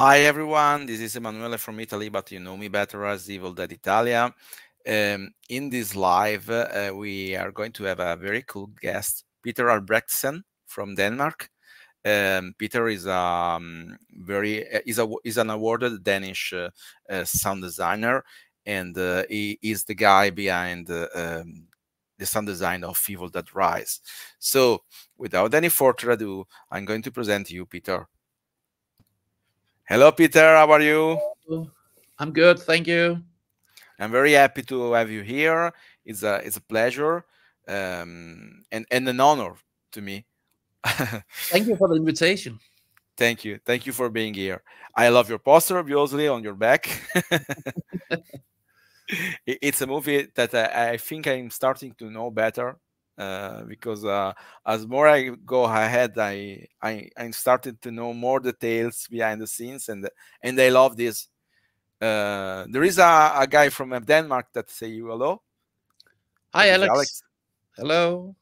Hi everyone, this is Emanuele from Italy, but you know me better as Evil Dead Italia. Um, in this live, uh, we are going to have a very cool guest, Peter Albrechtsen from Denmark. Um, Peter is um, very is a is an awarded Danish uh, uh, sound designer, and uh, he is the guy behind um, the sound design of Evil Dead Rise. So, without any further ado, I'm going to present you Peter. Hello, Peter. How are you? I'm good, thank you. I'm very happy to have you here. It's a it's a pleasure um, and and an honor to me. thank you for the invitation. Thank you. Thank you for being here. I love your poster, obviously, on your back. it's a movie that I, I, think I'm starting to know better uh, because uh, as more I go ahead, I, I I'm started to know more details behind the scenes, and and I love this. Uh, there is a, a guy from Denmark that say you hello. Hi, Alex. Alex. Hello.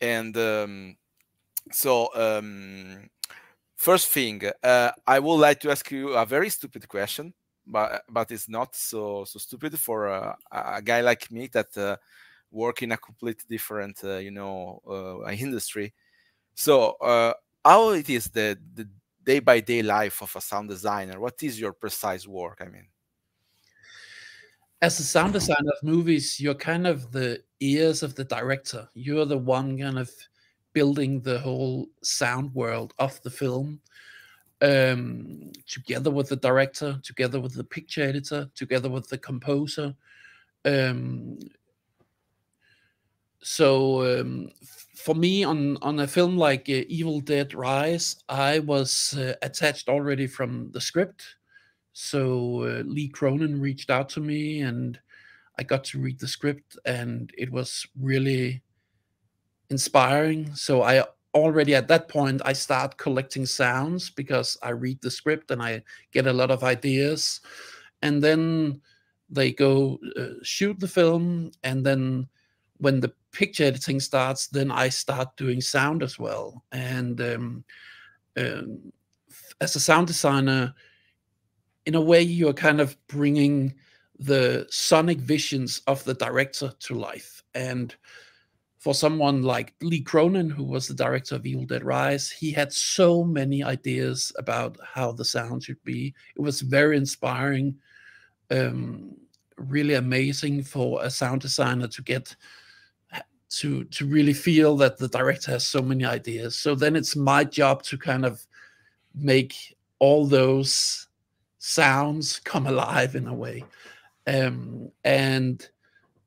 And um, so, um, first thing, uh, I would like to ask you a very stupid question, but but it's not so so stupid for a, a guy like me that uh, work in a completely different, uh, you know, uh, industry. So, uh, how it is the the day by day life of a sound designer? What is your precise work? I mean as a sound designer of movies, you're kind of the ears of the director. You're the one kind of building the whole sound world of the film um, together with the director, together with the picture editor, together with the composer. Um, so um, for me, on on a film like uh, Evil Dead Rise, I was uh, attached already from the script. So uh, Lee Cronin reached out to me, and I got to read the script, and it was really inspiring. So I already at that point I start collecting sounds because I read the script and I get a lot of ideas, and then they go uh, shoot the film, and then when the picture editing starts, then I start doing sound as well. And um, um, as a sound designer, in a way, you're kind of bringing the sonic visions of the director to life. And for someone like Lee Cronin, who was the director of Evil Dead Rise, he had so many ideas about how the sound should be. It was very inspiring, um, really amazing for a sound designer to get to to really feel that the director has so many ideas. So then it's my job to kind of make all those sounds come alive in a way. Um, and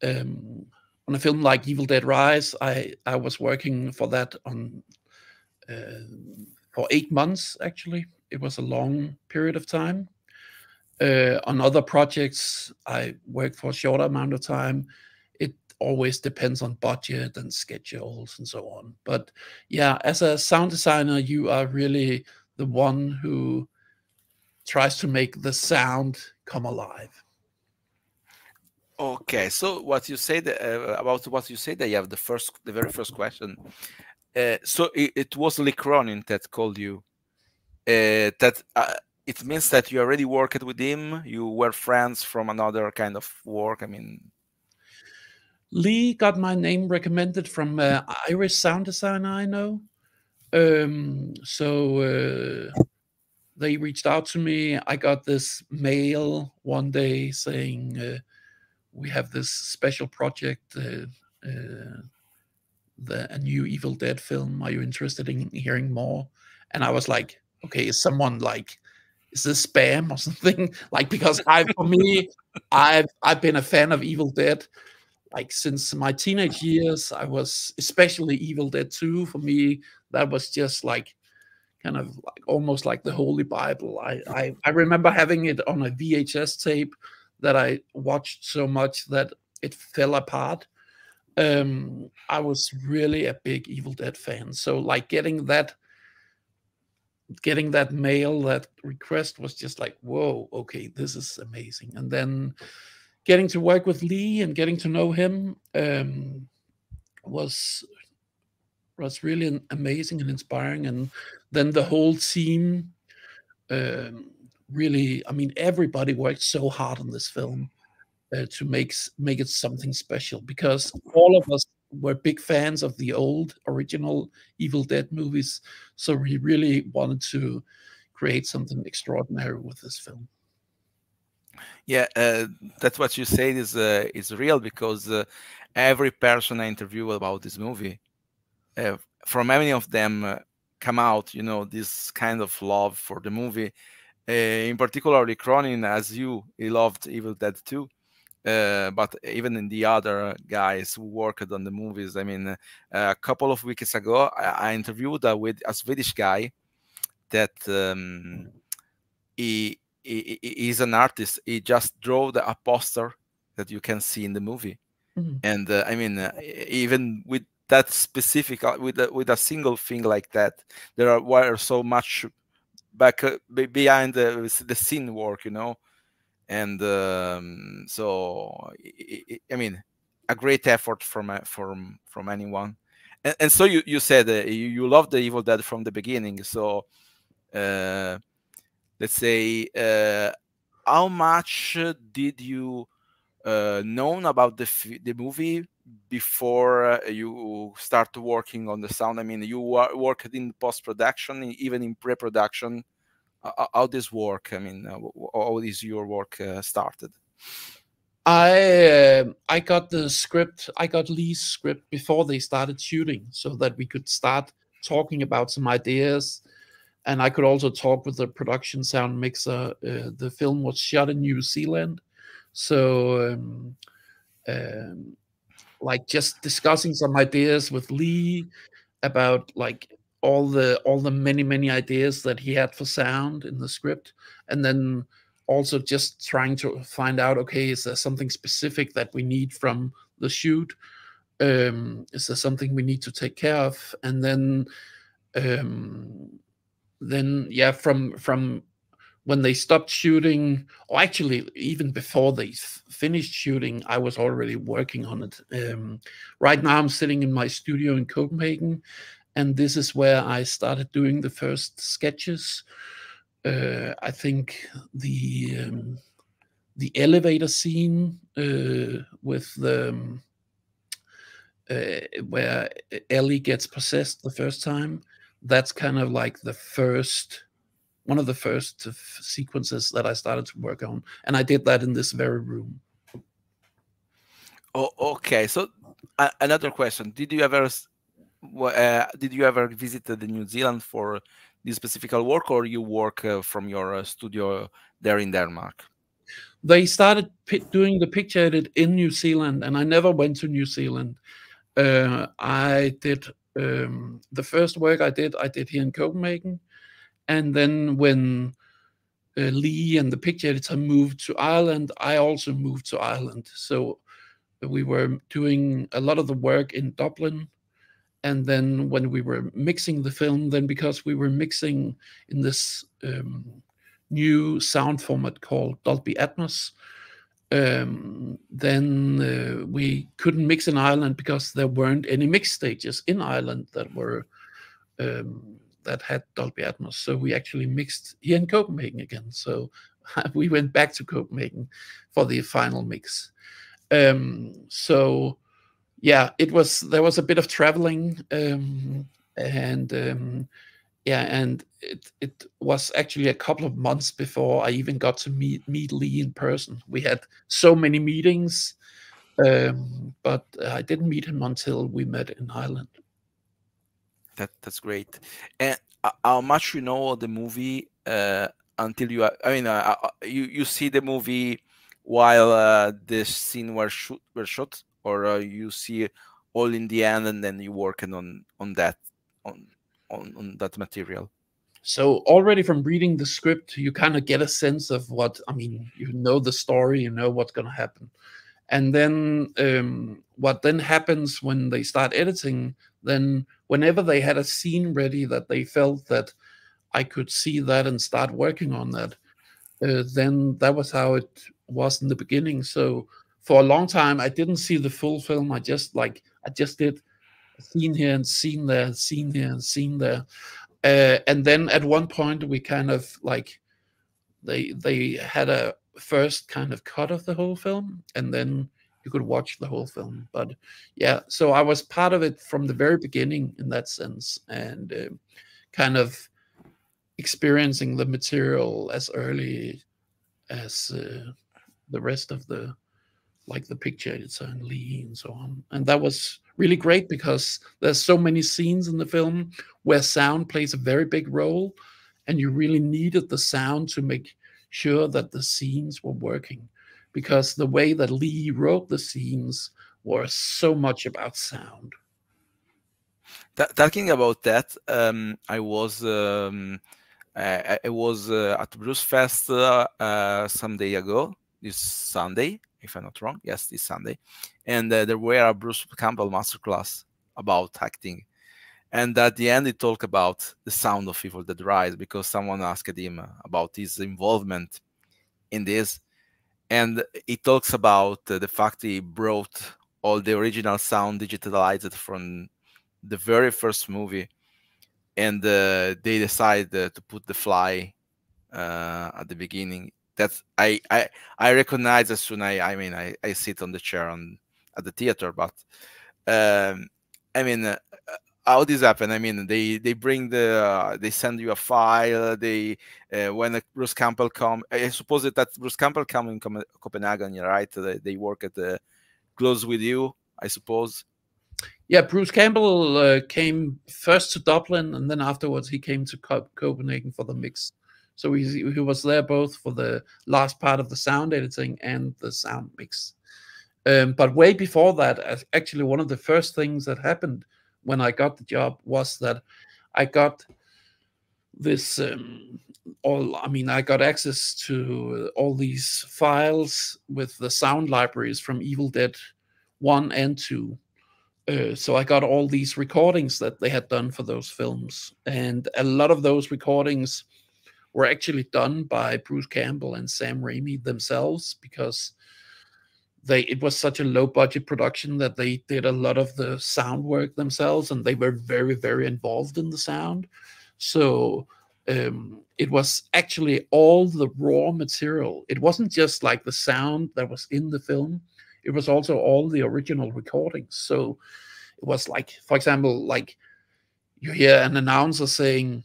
um, on a film like Evil Dead Rise, I I was working for that on uh, for eight months. Actually, it was a long period of time. Uh, on other projects, I worked for a shorter amount of time always depends on budget and schedules and so on. But yeah, as a sound designer, you are really the one who tries to make the sound come alive. Okay, so what you said uh, about what you said, I have the first, the very first question. Uh, so it, it, was Lee Cronin that called you. Uh, that uh, it means that you already worked with him. You were friends from another kind of work. I mean, Lee got my name recommended from uh, Irish sound designer I know. Um, so uh, they reached out to me. I got this mail one day saying, uh, "We have this special project, uh, uh, the a new Evil Dead film. Are you interested in hearing more?" And I was like, "Okay, is someone like?" Is this spam or something? like because I, for me, I've I've been a fan of Evil Dead like since my teenage years i was especially evil dead 2 for me that was just like kind of like almost like the holy bible. I, I i remember having it on a vhs tape that i watched so much that it fell apart. Um i was really a big evil dead fan so like getting that getting that mail that request was just like whoa okay this is amazing. And then getting to work with Lee and getting to know him um, was was really amazing and inspiring. And then the whole team um, really, I mean, everybody worked so hard on this film uh, to make make it something special because all of us were big fans of the old original Evil Dead movies, so we really wanted to create something extraordinary with this film. Yeah, uh, that's what you said is uh, is real because uh, every person I interview about this movie, uh, from many of them, uh, come out, you know, this kind of love for the movie. Uh, in particular, Cronin, as you, he loved Evil Dead 2. but even in the other guys who worked on the movies, I mean, a couple of weeks ago, I, I interviewed with a Swedish guy that um, he, he, he's an artist. He just drew the, a poster that you can see in the movie. Mm-hmm. And uh, I mean, uh, even with that specific, uh, with a, with a single thing like that, there are were so much back uh, behind the, the scene work, you know. And um, so, I mean, a great effort from uh, from from anyone. And, and so you you said uh, you you loved the Evil Dead from the beginning. So uh, let's say uh, how much did you uh, known about the the movie before uh, you start working on the sound? I mean, you worked in post production, even in pre production. Uh, how this work? I mean, uh, how is your work uh, started? I I got the script. I got Lee's script before they started shooting, so that we could start talking about some ideas and I could also talk with the production sound mixer. Uh, the film was shot in New Zealand, so um, um, like just discussing some ideas with Lee about like all the all the many many ideas that he had for sound in the script, and then also just trying to find out okay is there something specific that we need from the shoot? Um, is there something we need to take care of? And then um, then yeah, from from when they stopped shooting, or actually even before they finished shooting, I was already working on it. Um, right now, I'm sitting in my studio in Copenhagen, and this is where I started doing the first sketches. Uh, I think the um, the elevator scene uh, with the um, uh, where Ellie gets possessed the first time that's kind of like the first one of the first sequences that I started to work on, and I did that in this very room. Oh, okay. So uh, another question: Did you ever uh, did you ever visit the New Zealand for this specific work, or you work uh, from your uh, studio there in Denmark? They started doing the picture edit in New Zealand, and I never went to New Zealand. Uh, I did um, the first work I did, I did here in Copenhagen, and then when uh, Lee and the picture editor moved to Ireland, I also moved to Ireland. So we were doing a lot of the work in Dublin. And then when we were mixing the film, then because we were mixing in this um, new sound format called Dolby Atmos, um, then uh, we couldn't mix in Ireland because there weren't any mix stages in Ireland that were um, that had Dolby Atmos. So we actually mixed here in Copenhagen again. So we went back to Copenhagen for the final mix. Um, so yeah, it was there was a bit of traveling um, and um, yeah, and it it was actually a couple of months before I even got to meet meet Lee in person. We had so many meetings, um, but I didn't meet him until we met in Ireland. That that's great. And uh, how much you know of the movie uh, until you? I mean, uh, uh, you you see the movie while uh, the scene were shoot were shot, or uh, you see all in the end, and then you working on on that on on, on that material? So already from reading the script, you kind of get a sense of what I mean. You know the story, you know what's going to happen, and then um, what then happens when they start editing. Then whenever they had a scene ready that they felt that I could see that and start working on that, uh, then that was how it was in the beginning. So for a long time, I didn't see the full film. I just like I just did scene here and scene there, scene here and scene there. Uh, and then at one point we kind of like they they had a first kind of cut of the whole film, and then you could watch the whole film. But yeah, so I was part of it from the very beginning in that sense, and uh, kind of experiencing the material as early as uh, the rest of the like the picture and Lee and so on. And that was really great because there's so many scenes in the film where sound plays a very big role, and you really needed the sound to make sure that the scenes were working because the way that Lee wrote the scenes was so much about sound. talking about that, um, I was um, I, I, was uh, at Bruce Fest uh, uh, some day ago, this Sunday, if I'm not wrong. Yes, this Sunday, and uh, there were a Bruce Campbell masterclass about acting, and at the end he talked about the sound of Evil Dead Rise because someone asked him about his involvement in this, and he talks about uh, the fact he brought all the original sound digitalized from the very first movie. And uh, they decided uh, to put the fly uh, at the beginning that's i i i recognize as soon i i mean i i sit on the chair on at the theater but um i mean uh, how this happen? I mean, they they bring the uh, they send you a file. They uh, when Bruce Campbell come, I suppose that, that Bruce Campbell come in Copenhagen, right? They, they work at the close with you, I suppose. Yeah, Bruce Campbell uh, came first to Dublin, and then afterwards he came to Co Copenhagen for the mix. So he he was there both for the last part of the sound editing and the sound mix. Um, but way before that, actually, one of the first things that happened when I got the job was that I got this um, all i mean i got access to all these files with the sound libraries from evil dead 1 and 2 uh, so i got all these recordings that they had done for those films and a lot of those recordings were actually done by bruce campbell and sam raimi themselves because they it was such a low budget production that they did a lot of the sound work themselves and they were very very involved in the sound. So um, it was actually all the raw material. It wasn't just like the sound that was in the film. It was also all the original recordings. So it was like for example like you hear an announcer saying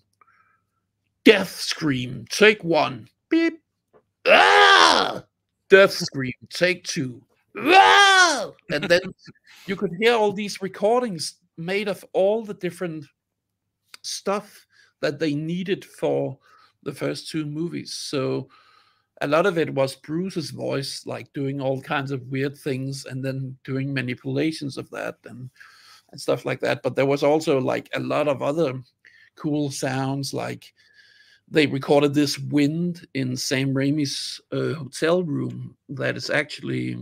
death scream take one beep ah death scream take two Ah! and then you could hear all these recordings made of all the different stuff that they needed for the first two movies. So a lot of it was Bruce's voice, like doing all kinds of weird things and then doing manipulations of that and and stuff like that. But there was also like a lot of other cool sounds, like they recorded this wind in Sam Raimi's uh, hotel room that is actually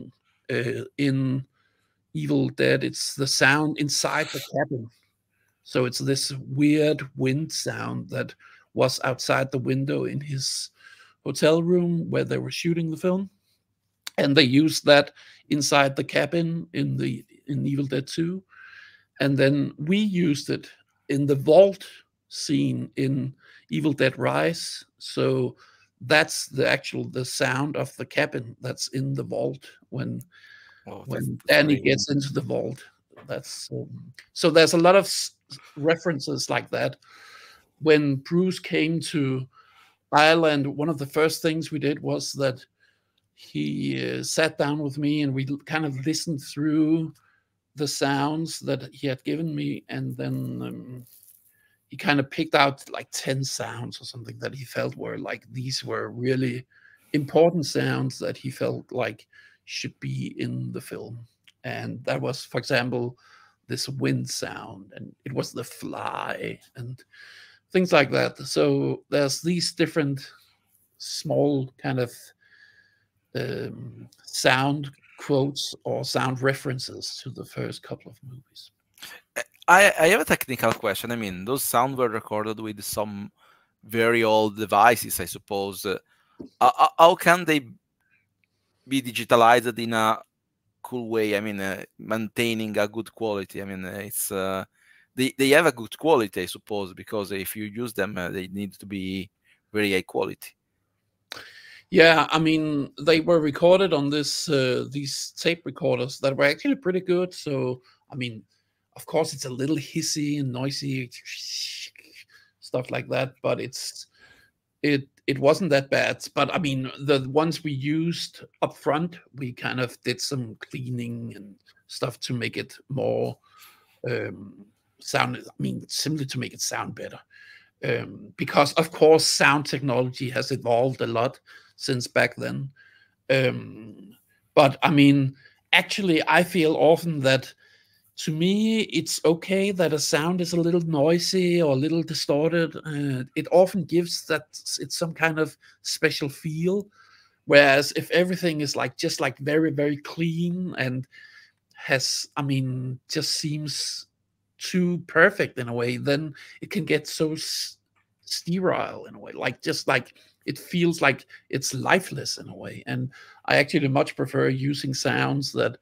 uh, in Evil Dead, it's the sound inside the cabin. So it's this weird wind sound that was outside the window in his hotel room where they were shooting the film. And they used that inside the cabin in the in Evil Dead 2. And then we used it in the vault scene in Evil Dead Rise. So that's the actual the sound of the cabin that's in the vault when oh, when Danny gets into the vault. That's um, so. There's a lot of references like that. When Bruce came to Ireland, one of the first things we did was that he uh, sat down with me and we kind of listened through the sounds that he had given me, and then um, he kind of picked out like 10 sounds or something that he felt were like these were really important sounds that he felt like should be in the film. And that was, for example, this wind sound, and it was the fly and things like that. So there's these different small kind of um, sound quotes or sound references to the first couple of movies. I, I have a technical question. I mean, those sounds were recorded with some very old devices, I suppose. Uh, how can they be digitalized in a cool way? I mean, uh, maintaining a good quality. I mean, uh, it's uh, they they have a good quality, I suppose, because if you use them, uh, they need to be very high quality. Yeah, I mean they were recorded on this these tape recorders that were actually pretty good. So I mean, of course, it's a little hissy and noisy stuff like that, but it's it it wasn't that bad. But I mean, the ones we used up front, we kind of did some cleaning and stuff to make it more um, sound. I mean, simply to make it sound better. Um, because of course, sound technology has evolved a lot since back then. Um, but I mean, actually, I feel often that to me, it's okay that a sound is a little noisy or a little distorted. Uh, it often gives that it's some kind of special feel. Whereas if everything is like just like very, very clean and has, I mean, just seems too perfect in a way, then it can get so sterile in a way. Like just like it feels like it's lifeless in a way. And I actually much prefer using sounds that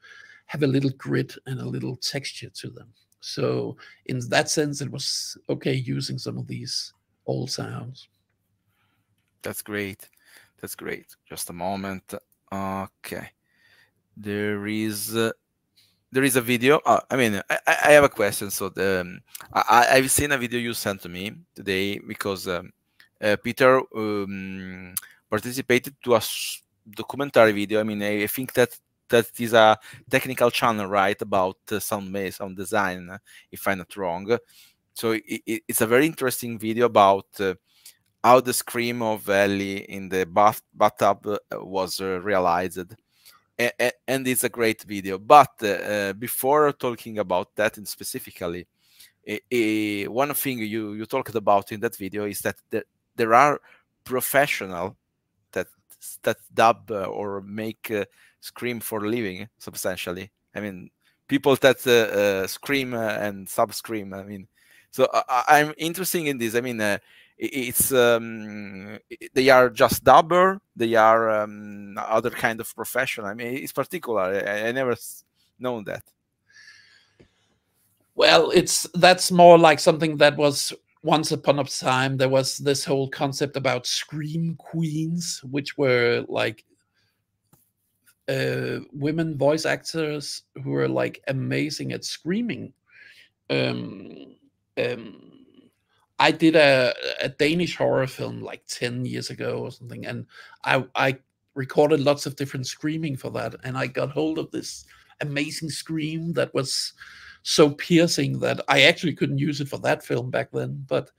have a little grit and a little texture to them. So in that sense, it was okay using some of these old sounds. That's great. That's great. Just a moment. Okay. There is uh, there is a video. Uh, I mean, I, I, have a question. So the um, I, I've seen a video you sent to me today because um, uh, Peter um, participated to a documentary video. I mean, I, I think that that is a technical channel, right, about uh, sound sound design, if I'm not wrong. So it, it, it's a very interesting video about uh, how the scream of Ellie in the bath, bathtub uh, was uh, realized. A and it's a great video. But uh, before talking about that and specifically, one thing you, you talked about in that video is that there, there are professional that that dub uh, or make uh, scream for living substantially. I mean people that uh, uh scream uh, and sub scream i mean. So I, am interested in this. I mean uh, it's um, they are just dubber they are um, other kind of profession. I mean it's particular. I, I never known that. Well it's that's more like something that was once upon a time. There was this whole concept about scream queens which were like uh, women voice actors who were like amazing at screaming um, um, i did a, a danish horror film like 10 years ago or something and i i recorded lots of different screaming for that and i got hold of this amazing scream that was so piercing that I actually couldn't use it for that film back then. But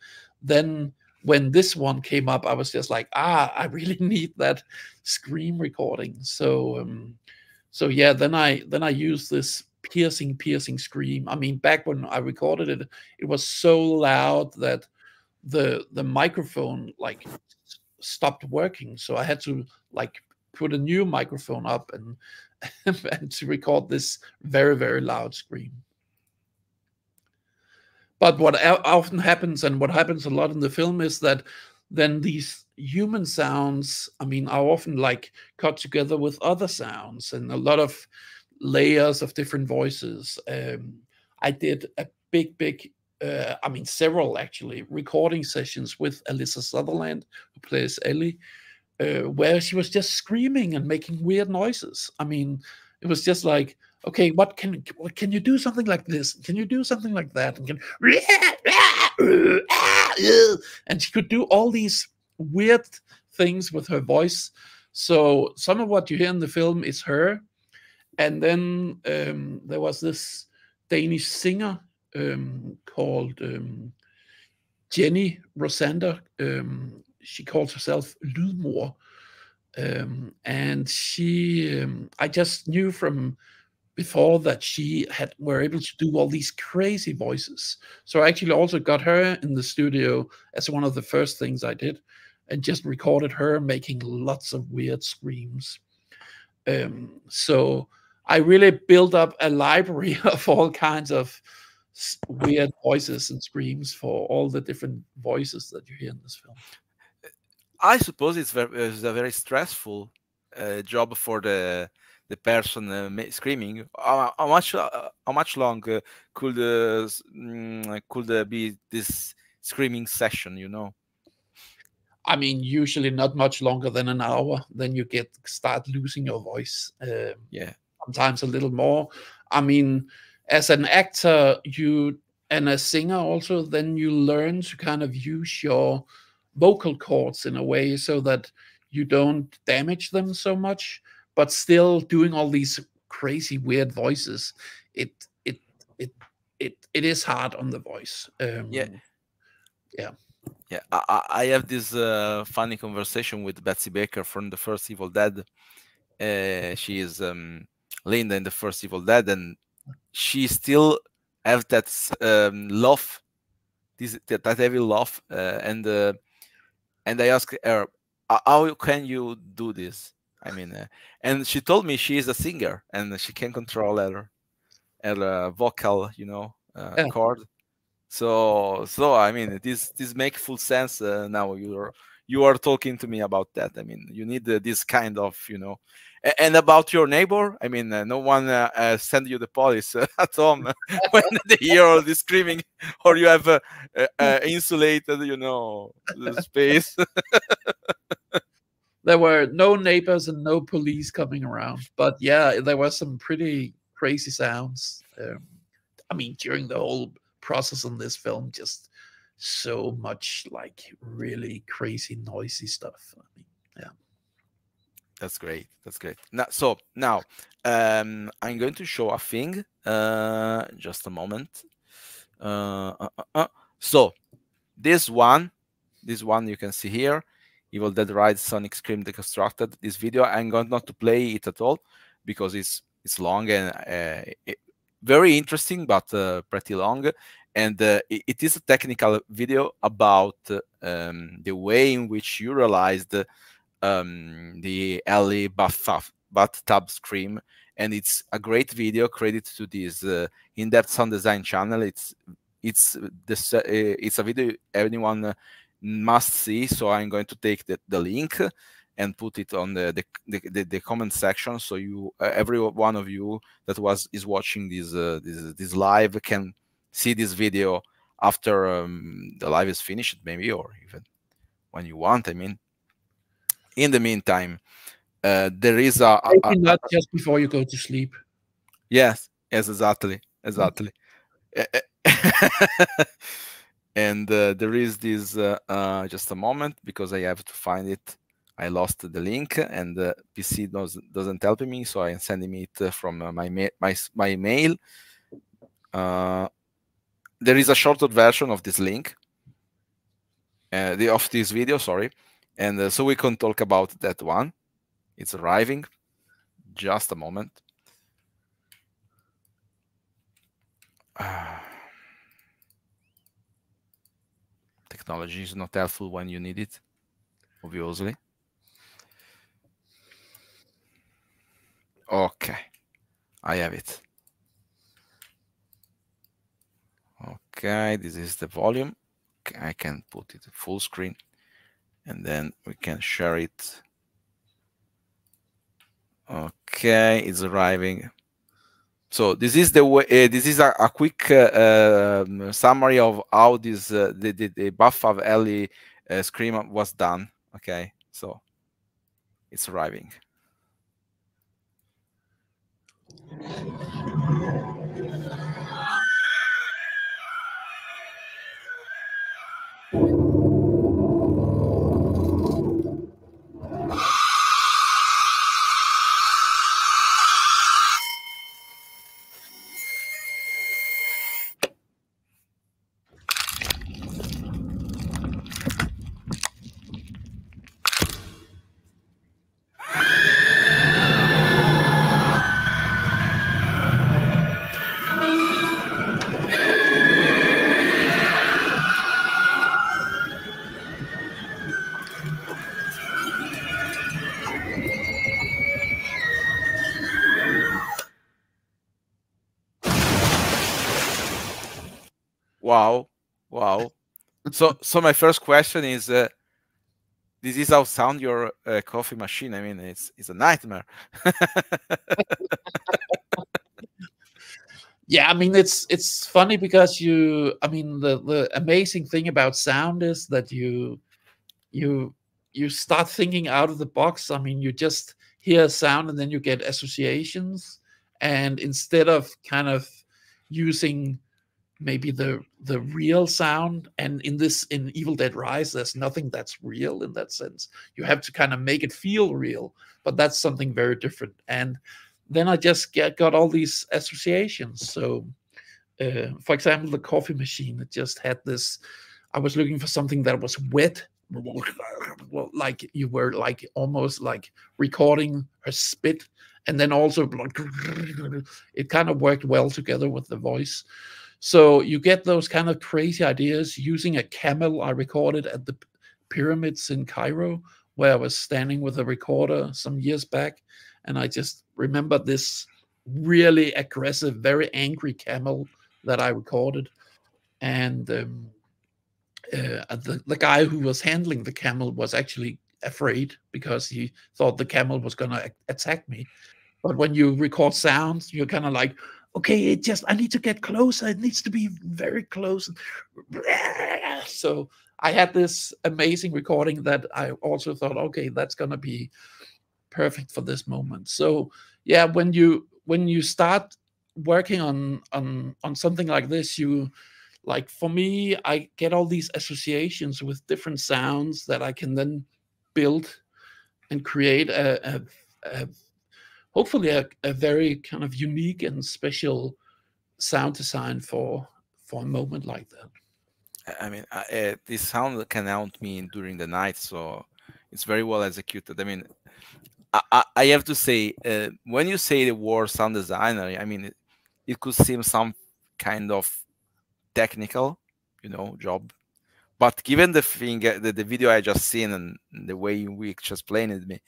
then when this one came up, I was just like, ah, I really need that scream recording. So um, so yeah, then I then I used this piercing, piercing scream. I mean, back when I recorded it, it was so loud that the the microphone like stopped working. So I had to like put a new microphone up and and to record this very, very loud scream. But what often happens, and what happens a lot in the film, is that then these human sounds, I mean, are often like cut together with other sounds and a lot of layers of different voices. Um, I did a big, big, uh, I mean, several actually recording sessions with Alyssa Sutherland, who plays Ellie, uh, where she was just screaming and making weird noises. I mean, it was just like okay, what can can you do something like this? Can you do something like that? And can and she could do all these weird things with her voice. So some of what you hear in the film is her, and then um, there was this Danish singer um, called um, Jenny Rossander. Um, she calls herself Lydmor. Um, and she, um, I just knew from before that she had were able to do all these crazy voices. So I actually also got her in the studio as one of the first things I did, and just recorded her making lots of weird screams. Um, so I really built up a library of all kinds of weird voices and screams for all the different voices that you hear in this film. I suppose it's, very, it's a very stressful uh, job for the the person uh, screaming how, how, much uh, how much long uh, could mm, could be this screaming session you know I mean, usually not much longer than an hour. Then you get start losing your voice. Um, yeah. Sometimes a little more. I mean, as an actor, you and a singer also, then you learn to kind of use your vocal cords in a way so that you don't damage them so much, but still doing all these crazy weird voices. It it it it it is hard on the voice. Um, yeah. Yeah. Yeah, I, I have this uh, funny conversation with Betsy Baker from the first Evil Dead. Uh, she is um, Linda in the first Evil Dead, and she still have that um, love, this that, that heavy love, uh, and uh, and I ask her, how can you do this? I mean, uh, and she told me she is a singer and she can control her, her uh, vocal, you know, uh, yeah. chord. So, so I mean, this this make full sense uh, now. You're you are talking to me about that. I mean, you need uh, this kind of, you know, and about your neighbor, I mean, uh, no one send you the police uh, at home when they hear all this screaming, or you have insulated, you know, the space. There were no neighbors and no police coming around, but yeah, there were some pretty crazy sounds. Um, I mean, during the whole process in this film, just so much like really crazy noisy stuff. I mean, yeah. That's great. That's great. Now, so now um, I'm going to show a thing. Uh, just a moment. Uh, uh, uh, uh, so this one, this one you can see here, Evil Dead Rise Sonic Scream Deconstructed. This video I'm going not to play it at all because it's it's long and uh, it, very interesting, but uh, pretty long. And uh, it, it is a technical video about um, the way in which you realized um, the Ellie bathtub scream, and it's a great video. Credit to this uh, in-depth sound design channel. It's it's this uh, it's a video anyone uh, must see. So I'm going to take the, the link and put it on the the, the, the comment section so you uh, every one of you that was is watching this uh, this this live can see this video after um, the live is finished maybe or even when you want i mean in the meantime, uh, there is a, a, a, not just before you go to sleep. Yes, yes, exactly, exactly. and uh, there is this uh, uh, just a moment because I have to find it. I lost the link and the PC does, doesn't help me, so I'm sending it uh, from uh, my my my mail. there is a shorter version of this link, the of this video. Sorry, and uh, so we can talk about that one. It's arriving. Just a moment. Uh, technology is not helpful when you need it, obviously. Okay, I have it. Okay, this is the volume. I can put it full screen and then we can share it. Okay, it's arriving. So this is the way. Uh, this is a, a quick uh, um, summary of how this uh, the, the the buff of Ellie uh, scream was done. Okay, so it's arriving. So, so my first question is: uh, This is how sound your uh, coffee machine? I mean, it's it's a nightmare. yeah, I mean, it's it's funny because you. I mean, the the amazing thing about sound is that you you you start thinking out of the box. I mean, you just hear sound and then you get associations. And instead of kind of using maybe the the real sound and in this in evil dead rise there's nothing that's real in that sense. You have to kind of make it feel real but that's something very different. And then i just get, got all these associations. So uh, for example the coffee machine it just had this i was looking for something that was wet. Like you were like almost like recording her spit and then also it kind of worked well together with the voice so you get those kind of crazy ideas using a camel i recorded at the pyramids in cairo where i was standing with a recorder some years back and i just remember this really aggressive very angry camel that i recorded and um, uh, the, the guy who was handling the camel was actually afraid because he thought the camel was going to attack me. But when you record sounds, you're kind of like, okay, it just, I need to get closer. It needs to be very close. So I had this amazing recording that I also thought, okay, that's going to be perfect for this moment. So yeah, when you, when you start working on, on, on something like this, you, like for me i get all these associations with different sounds that i can then build and create a, a, a hopefully a, a, very kind of unique and special sound design for for a moment like that i mean uh, this sound can haunt me during the night so it's very well executed i mean i, I have to say uh, when you say the word sound designer i mean it, it could seem some kind of technical, you know, job. But given the thing, uh, the, video I just seen and the way you explained it me,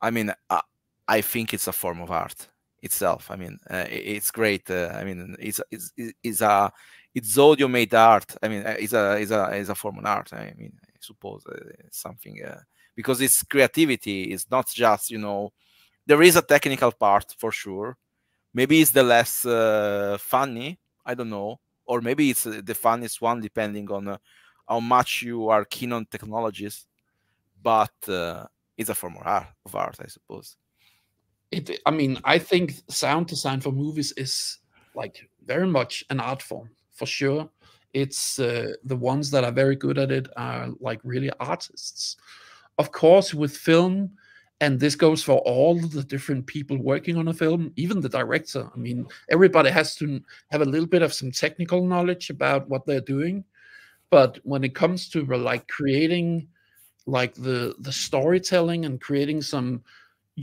I mean, I think it's a form of art itself. I mean, uh, it's great. Uh, I mean, it's, it's it's a it's audio made art. I mean, uh, it's a it's a it's a form of art. I mean, I suppose uh, something uh, because it's creativity. It's not just you know, there is a technical part for sure. Maybe it's the less funny. I don't know or maybe it's the funniest one depending on how much you are keen on technologies but it's a form of art, of art i suppose it i mean i think sound design for movies is like very much an art form for sure. It's uh, the ones that are very good at it are like really artists. Of course with film and this goes for all the different people working on a film even the director. I mean everybody has to have a little bit of some technical knowledge about what they're doing. But when it comes to like creating like the the storytelling and creating some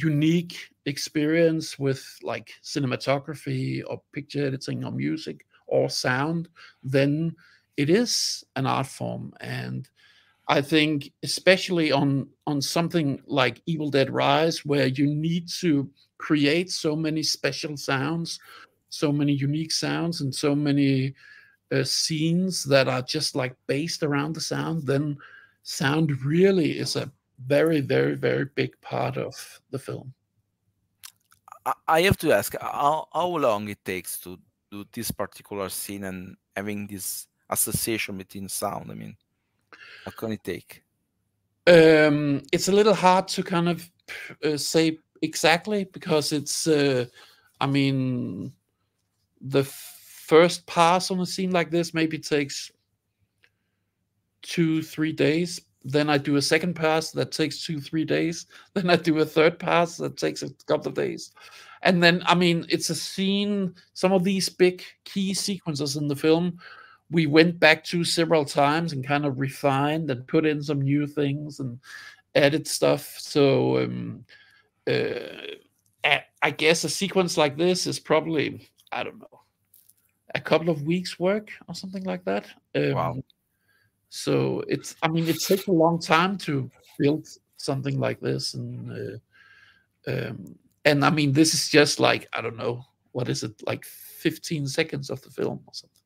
unique experience with like cinematography or picture editing or music or sound then it is an art form. And I think especially on on something like Evil Dead Rise, where you need to create so many special sounds, so many unique sounds, and so many uh, scenes that are just like based around the sound, then sound really is a very, very, very big part of the film. I have to ask how, how long it takes to do this particular scene and having this association between sound. I mean, how can it take? Um, it's a little hard to kind of uh, say exactly because it's, uh, I mean, the first pass on a scene like this maybe takes two, three days. Then I do a second pass that takes two, three days. Then I do a third pass that takes a couple of days. And then, I mean, it's a scene, some of these big key sequences in the film we went back to several times and kind of refined and put in some new things and added stuff. So um, uh, I guess a sequence like this is probably I don't know a couple of weeks work or something like that. Um, wow. So it's I mean it takes a long time to build something like this and uh, um, and I mean this is just like I don't know what is it like 15 seconds of the film or something.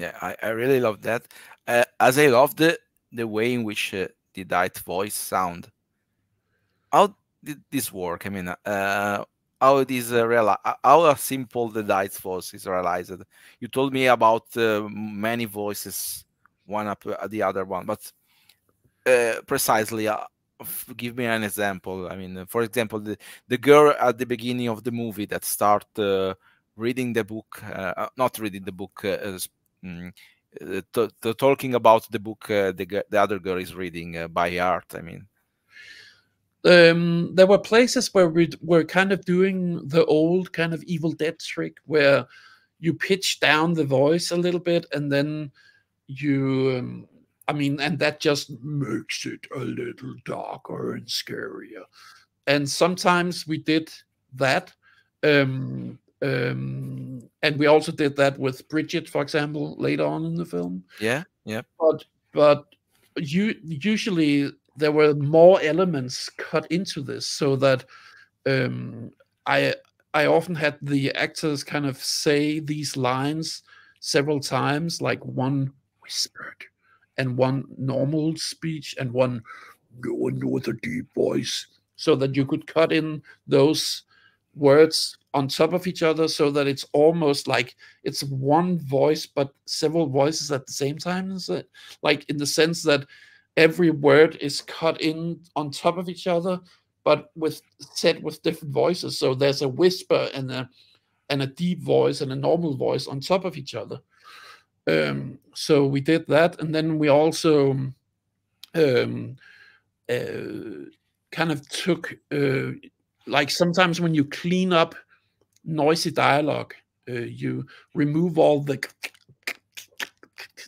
Yeah i, I really love that. Uh, as i love the the way in which uh, the Deadite voice sound. How did this work? I mean uh how it is uh, real how simple the Deadite voice is realized? You told me about uh, many voices one up the other one but uh, precisely uh, give me an example. I mean for example the, the girl at the beginning of the movie that start uh, reading the book uh, uh not reading the book uh, mm, talking about the book the, the other girl is reading by heart i mean. Um, there were places where we were kind of doing the old kind of evil dead trick where you pitch down the voice a little bit and then you um, I mean, and that just makes it a little darker and scarier. And sometimes we did that. Um, um, and we also did that with Bridget, for example, later on in the film. Yeah, yeah. But but you usually there were more elements cut into this, so that um, I I often had the actors kind of say these lines several times, like one whispered and one normal speech and one with a deep voice so that you could cut in those words on top of each other so that it's almost like it's one voice but several voices at the same time like in the sense that every word is cut in on top of each other but with said with different voices. So there's a whisper and a and a deep voice and a normal voice on top of each other um, so we did that, and then we also um, uh, kind of took uh, like sometimes when you clean up noisy dialogue, uh, you remove all the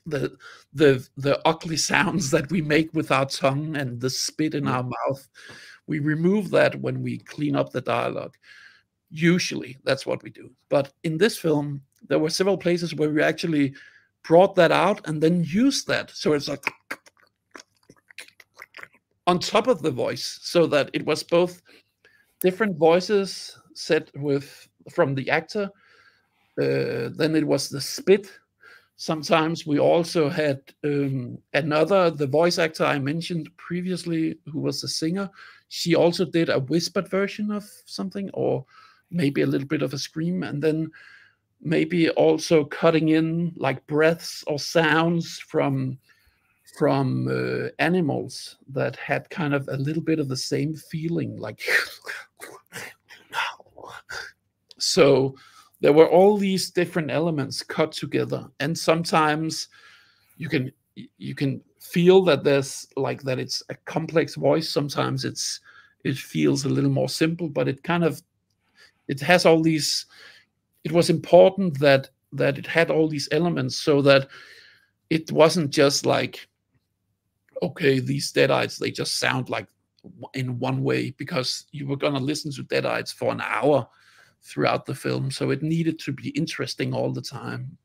the the the ugly sounds that we make with our tongue and the spit in our mouth. We remove that when we clean up the dialogue. Usually, that's what we do. But in this film, there were several places where we actually brought that out and then used that. So it's like on top of the voice, so that it was both different voices set with from the actor. Uh, then it was the spit. Sometimes we also had um, another, the voice actor I mentioned previously, who was a singer. She also did a whispered version of something, or maybe a little bit of a scream. And then maybe also cutting in like breaths or sounds from from uh, animals that had kind of a little bit of the same feeling like so there were all these different elements cut together and sometimes you can you can feel that there's like that it's a complex voice. Sometimes it's it feels a little more simple but it kind of it has all these it was important that that it had all these elements so that it wasn't just like okay these deadites they just sound like in one way because you were going to listen to deadites for an hour throughout the film so it needed to be interesting all the time.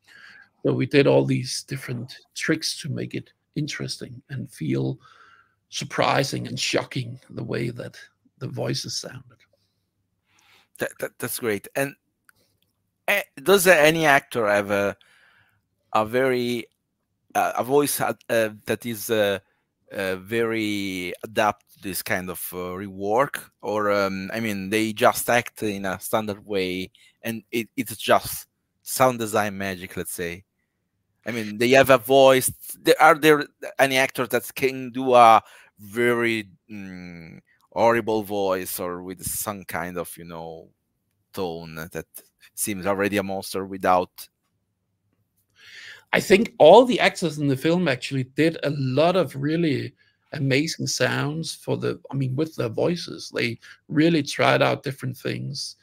So we did all these different tricks to make it interesting and feel surprising and shocking the way that the voices sounded. That, that that's great. And does any actor have a a very uh, a voice uh, that is uh, uh, very adapt this kind of uh, rework? Or um, i mean they just act in a standard way and it, it's just sound design magic let's say. I mean they have a voice. There are there any actors that can do a very mm, horrible voice or with some kind of you know tone that seems already a monster without I think all the actors in the film actually did a lot of really amazing sounds for the I mean with their voices. They really tried out different things.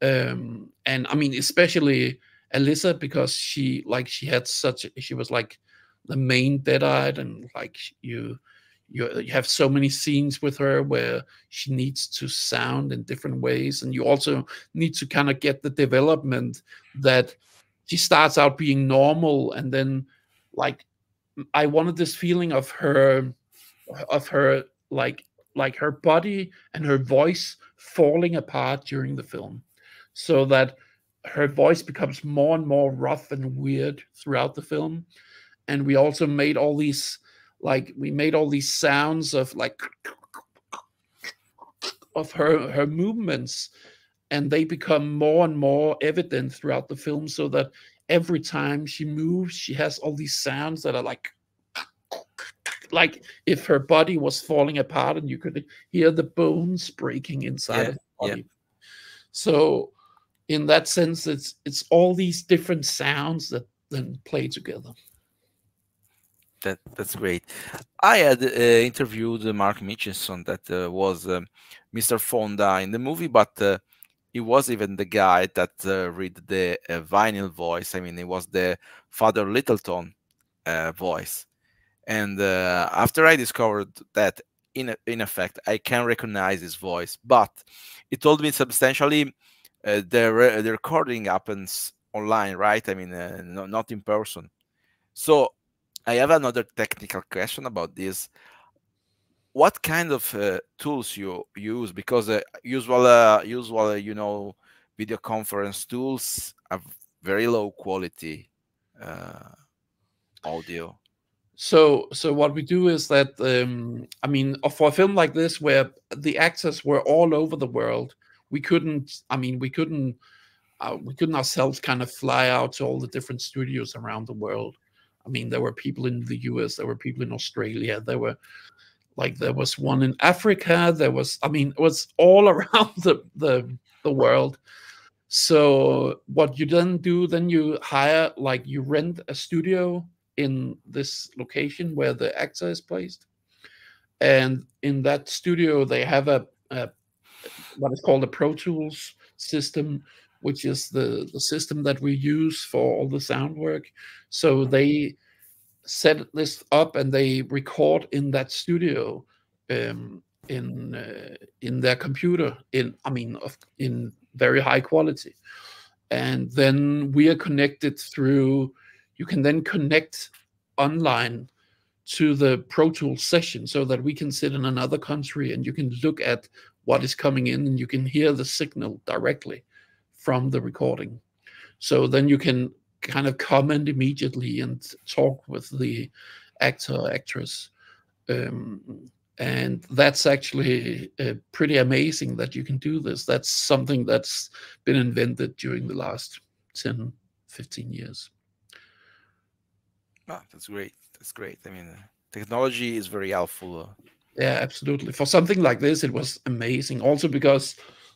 Um and I mean especially Alyssa because she like she had such she was like the main deadite and like you you, you have so many scenes with her where she needs to sound in different ways and you also need to kind of get the development that she starts out being normal and then like i wanted this feeling of her of her like like her body and her voice falling apart during the film so that her voice becomes more and more rough and weird throughout the film. And we also made all these like we made all these sounds of like of her her movements and they become more and more evident throughout the film so that every time she moves she has all these sounds that are like like if her body was falling apart and you could hear the bones breaking inside Yeah, of yeah. body. So in that sense, it's it's all these different sounds that then play together. That that's great. I had uh, interviewed Mark Mitchinson, that uh, was um, Mr. Fonda in the movie, but uh, he was even the guy that uh, read the uh, vinyl voice. I mean, he was the Father Littleton uh, voice. And uh, after I discovered that, in in effect, I can recognize his voice, but he told me substantially uh, the re- the recording happens online, right? I mean, uh, no, not in person. So I have another technical question about this. What kind of uh, tools you use? Because uh, usual, uh, usual, uh, you know, video conference tools have very low quality uh, audio. So so what we do is that um, I mean for a film like this where the actors were all over the world, we couldn't. I mean we couldn't. Uh, we couldn't ourselves kind of fly out to all the different studios around the world. I mean, there were people in the US, there were people in Australia, there were like there was one in Africa, there was I mean, it was all around the the, the world. So what you then do, then you hire like you rent a studio in this location where the actor is placed. And in that studio, they have a, a what is called a Pro Tools system, which is the, the system that we use for all the sound work. So they set this up and they record in that studio um, in uh, in their computer in I mean of, in very high quality, and then we are connected through. You can then connect online to the Pro Tools session so that we can sit in another country and you can look at what is coming in and you can hear the signal directly from the recording. So then you can kind of comment immediately and talk with the actor actress. Um, and that's actually uh, pretty amazing that you can do this. That's something that's been invented during the last 10, 15 years. Ah, that's great. That's great. I mean, uh, technology is very helpful. Yeah, absolutely. For something like this, it was amazing. Also because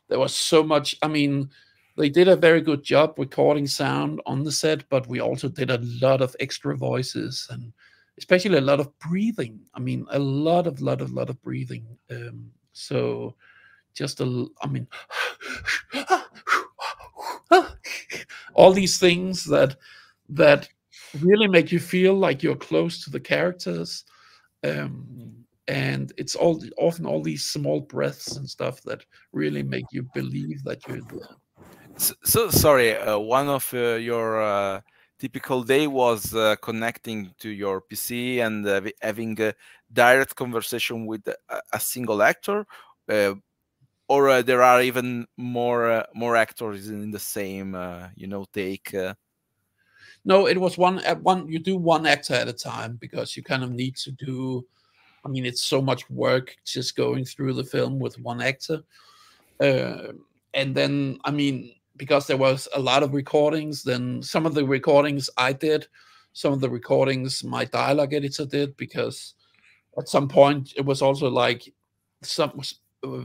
there was so much. I mean, they did a very good job recording sound on the set, but we also did a lot of extra voices and especially a lot of breathing. I mean, a lot of, lot of, lot of breathing. Um, so just a, I mean, all these things that that really make you feel like you're close to the characters. Um, and it's all often all these small breaths and stuff that really make you believe that you're there. So, so sorry. Uh, one of uh, your uh, typical day was uh, connecting to your PC and uh, having a direct conversation with a, a single actor, uh, or there are even more more actors in the same you know take. No, it was one at one. You do one actor at a time because you kind of need to do. I mean, it's so much work just going through the film with one actor, and then I mean, because there was a lot of recordings, then some of the recordings I did, some of the recordings my dialogue editor did because at some point it was also like some uh,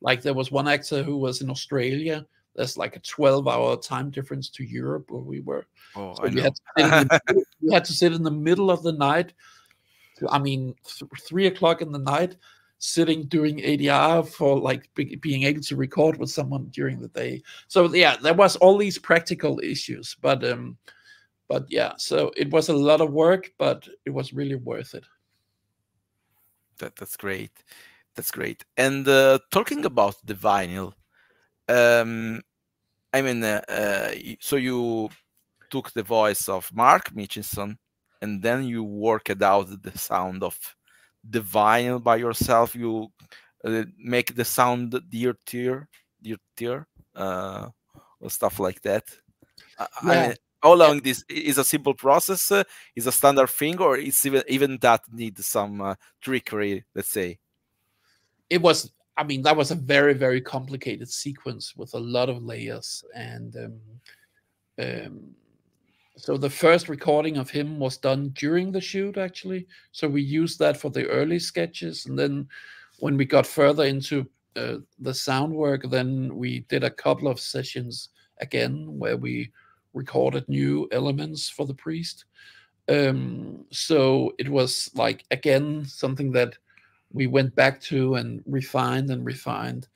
like there was one actor who was in Australia. There's like a 12 hour time difference to Europe where we were. oh, So I we know. had, to sit in the, middle- we had to sit in the middle of the night. I mean, th- three o'clock in the night, sitting doing ADR for like be, being able to record with someone during the day. So yeah, there was all these practical issues, but um, but yeah, so it was a lot of work, but it was really worth it. That that's great. That's great. And uh, talking about the vinyl, um, I mean, uh, uh, so you took the voice of Mark Mitchinson, and then you worked out the sound of the vinyl by yourself. You uh, make the sound dear tear, dear tear, uh, or stuff like that. I, I mean, how long this is a simple process? Uh, is a standard thing, or it's even even that needs some uh, trickery? Let's say. it was i mean that was a very very complicated sequence with a lot of layers and um, um, so the first recording of him was done during the shoot actually. So we used that for the early sketches and then when we got further into uh, the sound work then we did a couple of sessions again where we recorded new elements for the priest. Um, so it was like again something that we went back to and refined and refined.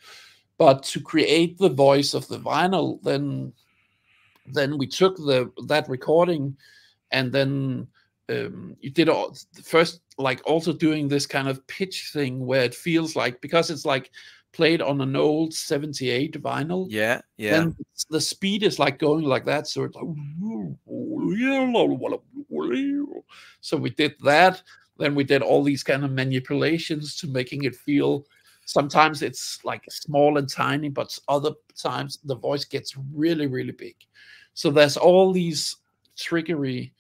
But to create the voice of the vinyl then then we took the that recording and then um, you did all first like also doing this kind of pitch thing where it feels like because it's like played on an old 78 vinyl yeah yeah. then the speed is like going like that so it's like so we did that then we did all these kind of manipulations to making it feel sometimes it's like small and tiny but other times the voice gets really really big so there's all these trickery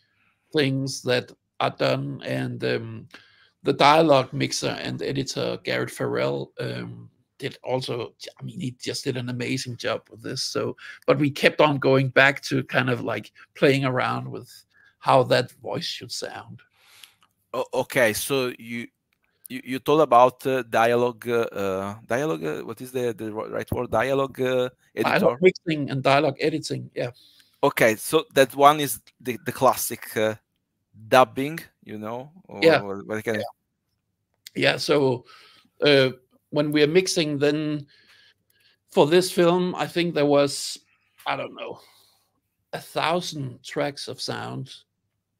things that are done, and um, the dialogue mixer and editor Garrett Farrell um, did also. I mean, he just did an amazing job with this. So, but we kept on going back to kind of like playing around with how that voice should sound. okay, so you you, you told about uh, dialogue uh, dialogue uh, what is the, the right word dialogue uh, editor dialogue mixing and dialogue editing yeah okay so that one is the, the classic uh, dubbing you know yeah. What, yeah. yeah so uh, when we're mixing then for this film i think there was i don't know a thousand tracks of sound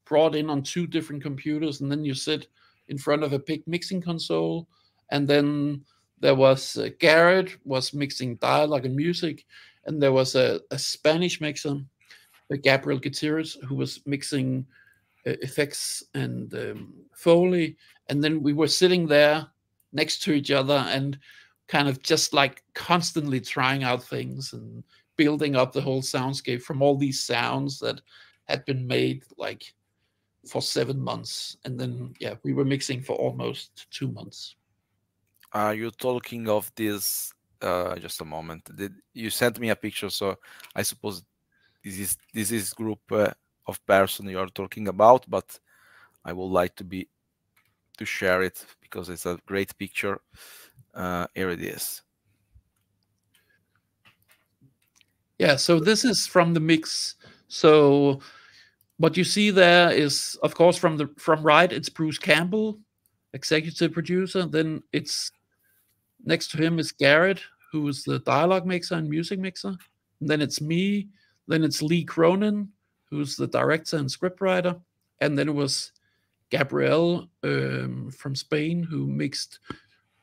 brought in on two different computers and then you sit in front of a big mixing console and then there was uh, garrett was mixing dialogue and music and there was a, a spanish mixer Gabriel Gutierrez, who was mixing uh, effects and um, Foley. And then we were sitting there next to each other and kind of just like constantly trying out things and building up the whole soundscape from all these sounds that had been made like for seven months. And then, yeah, we were mixing for almost two months. Are you talking of this? Uh, just a moment. Did you sent me a picture? So I suppose this is this is group uh, of person you are talking about but i would like to be to share it because it's a great picture uh, here it is yeah so this is from the mix so what you see there is of course from the from right it's bruce campbell executive producer then it's next to him is garrett who is the dialogue mixer and music mixer and then it's me then it's Lee Cronin, who's the director and scriptwriter. And then it was Gabriel um, from Spain who mixed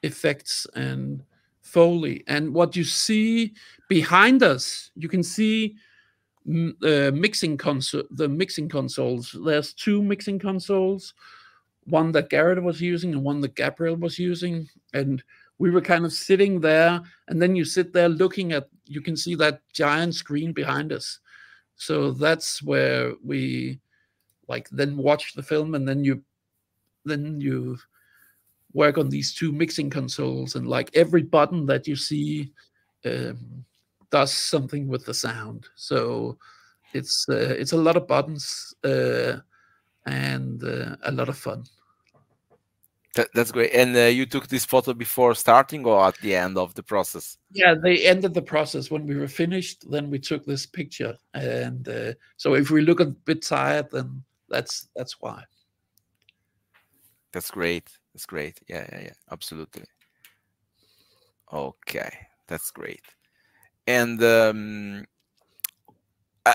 effects and Foley. And what you see behind us, you can see uh, mixing console, the mixing consoles. There's two mixing consoles, one that Garrett was using and one that Gabriel was using. And we were kind of sitting there and then you sit there looking at you can see that giant screen behind us so that's where we like then watch the film and then you then you work on these two mixing consoles and like every button that you see um, does something with the sound so it's uh, it's a lot of buttons uh, and uh, a lot of fun that, that's great. And uh, you took this photo before starting or at the end of the process? Yeah, they ended the process when we were finished. Then we took this picture, and uh, so if we look a bit tired, then that's that's why. That's great. That's great. Yeah, yeah, yeah. Absolutely. Okay, that's great. And um,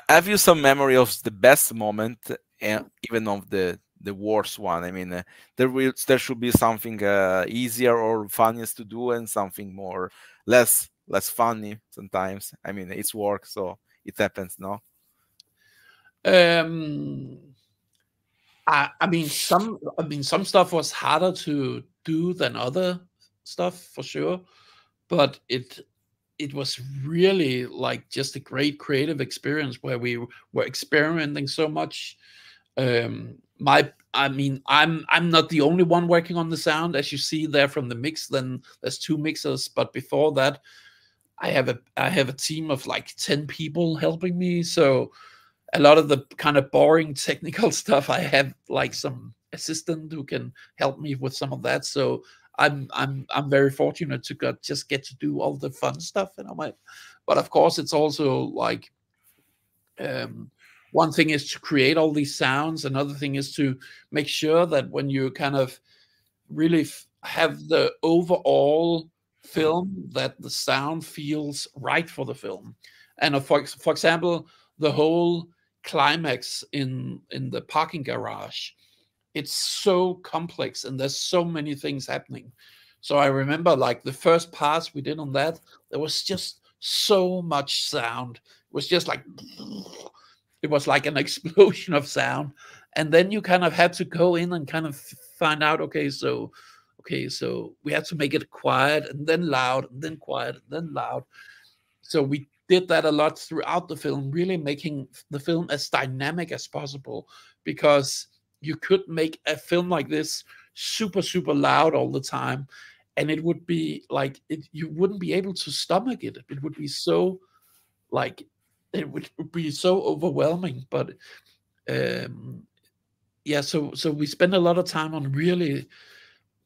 have you some memory of the best moment, and even of the the worst one. I mean, uh, there will there should be something uh, easier or funniest to do, and something more less less funny sometimes. I mean, it's work, so it happens, no. Um, I I mean some I mean some stuff was harder to do than other stuff for sure, but it it was really like just a great creative experience where we were experimenting so much um my i mean i'm i'm not the only one working on the sound. As you see there from the mix then there's two mixers but before that i have a i have a team of like 10 people helping me. So a lot of the kind of boring technical stuff i have like some assistant who can help me with some of that. So i'm i'm i'm very fortunate to get, just get to do all the fun stuff you know my but of course it's also like um one thing is to create all these sounds. Another thing is to make sure that when you kind of really have the overall film that the sound feels right for the film. And uh, for, for example the whole climax in in the parking garage it's so complex and there's so many things happening. So i remember like the first pass we did on that there was just so much sound. It was just like it was like an explosion of sound. And then you kind of had to go in and kind of find out okay so okay so we had to make it quiet and then loud and then quiet and then loud. So we did that a lot throughout the film really making the film as dynamic as possible because you could make a film like this super super loud all the time and it would be like it, you wouldn't be able to stomach it. It would be so like it would be so overwhelming but um yeah so so we spent a lot of time on really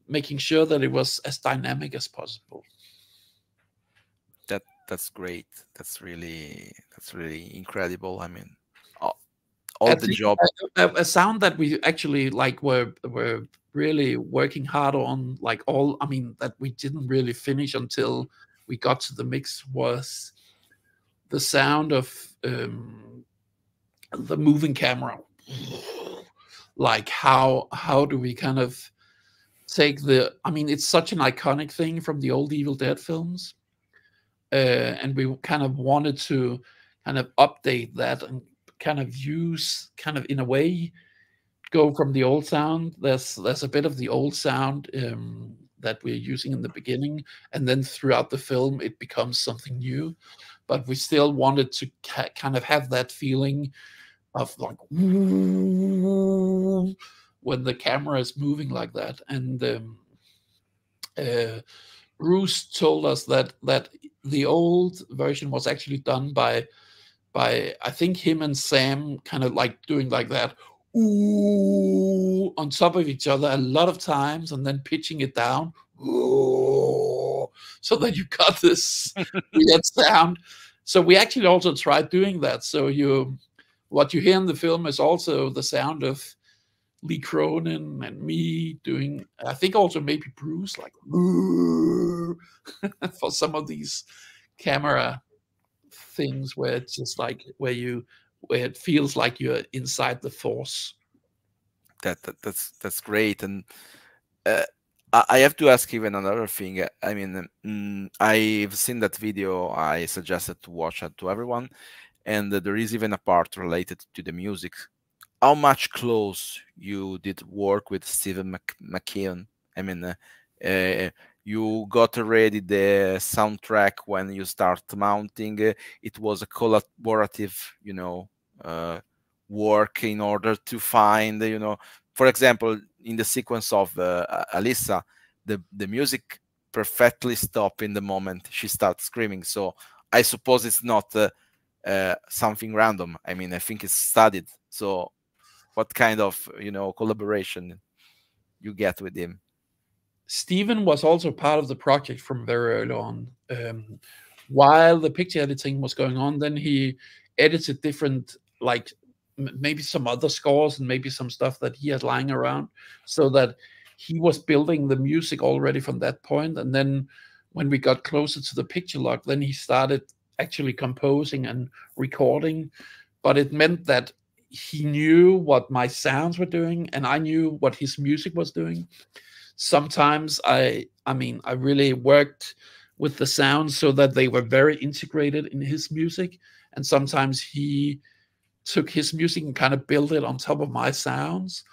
making sure that it was as dynamic as possible. That that's great. That's really that's really incredible. I mean all the job. a, a, sound that we actually like were were really working hard on like all i mean that we didn't really finish until we got to the mix was the sound of um, the moving camera. Like how how do we kind of take the i mean it's such an iconic thing from the old evil dead films uh, and we kind of wanted to kind of update that and kind of use kind of in a way go from the old sound. There's there's a bit of the old sound um, that we're using in the beginning and then throughout the film it becomes something new. But we still wanted to kind of have that feeling of like when the camera is moving like that. And um, uh, bruce told us that that the old version was actually done by by i think him and sam kind of like doing like that ooh on top of each other a lot of times and then pitching it down ooh, so that you got this weird sound so we actually also tried doing that. So you, what you hear in the film is also the sound of Lee Cronin and me doing. I think also maybe Bruce like ooh, for some of these camera things where it's just like where you where it feels like you're inside the force. That, that that's that's great and. Uh, I have to ask even another thing. I mean, mm, I've seen that video. I suggested to watch to everyone, and there is even a part related to the music. How much close you did work with Stephen Mc- McKeon? I mean, uh, uh, you got already the soundtrack when you start mounting. It was a collaborative, you know, uh, work in order to find, you know, for example, in the sequence of uh, Alyssa, the the music perfectly stop in the moment she starts screaming. So I suppose it's not uh, uh, something random. I mean, I think it's studied. So what kind of you know collaboration you get with him? Stephen was also part of the project from very early on. Um, while the picture editing was going on, then he edited different like maybe some other scores and maybe some stuff that he had lying around so that he was building the music already from that point. point and then when we got closer to the picture lock then he started actually composing and recording but it meant that he knew what my sounds were doing and i knew what his music was doing sometimes i i mean i really worked with the sounds so that they were very integrated in his music and sometimes he took his music and kind of built it on top of my sounds.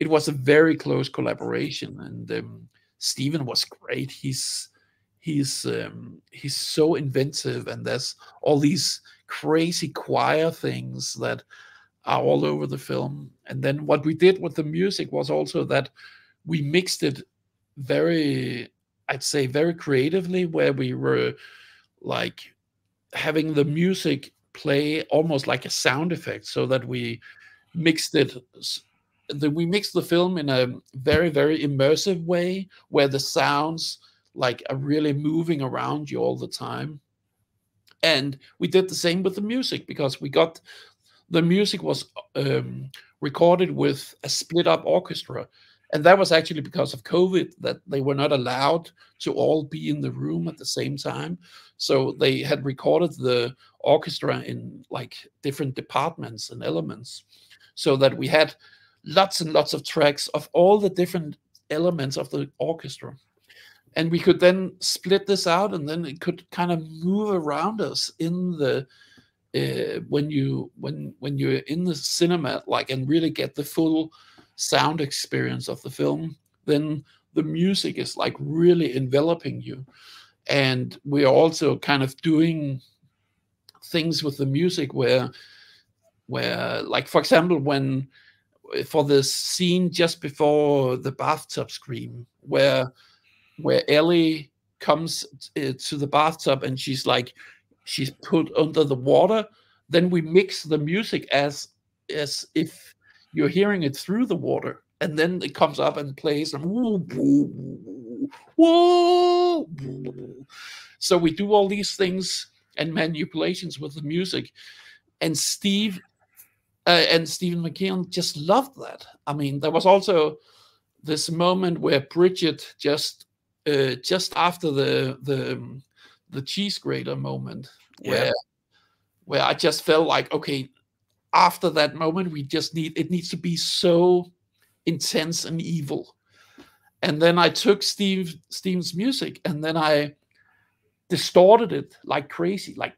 It was a very close collaboration, and um, Stephen was great. He's he's um, he's so inventive, and there's all these crazy choir things that are all over the film. And then what we did with the music was also that we mixed it very, I'd say, very creatively, where we were like having the music play almost like a sound effect so that we mixed it that we mixed the film in a very very immersive way where the sounds like are really moving around you all the time. And we did the same with the music because we got the music was um, recorded with a split up orchestra and that was actually because of covid that they were not allowed to all be in the room at the same time. So they had recorded the orchestra in like different departments and elements so that we had lots and lots of tracks of all the different elements of the orchestra. And we could then split this out and then it could kind of move around us in the uh, when you when when you're in the cinema like and really get the full sound experience of the film then the music is like really enveloping you. And we are also kind of doing things with the music where where like for example when for the scene just before the bathtub scream where where Ellie comes uh, to the bathtub and she's like she's put under the water then we mix the music as as if you're hearing it through the water and then it comes up and plays and whoa, so we do all these things and manipulations with the music and steve uh, and stephen mckeon just loved that i mean there was also this moment where bridget just uh, just after the the the cheese grater moment yeah. where where I just felt like okay after that moment we just need it needs to be so intense and evil and then I took Steve Steve's music and then I distorted it like crazy like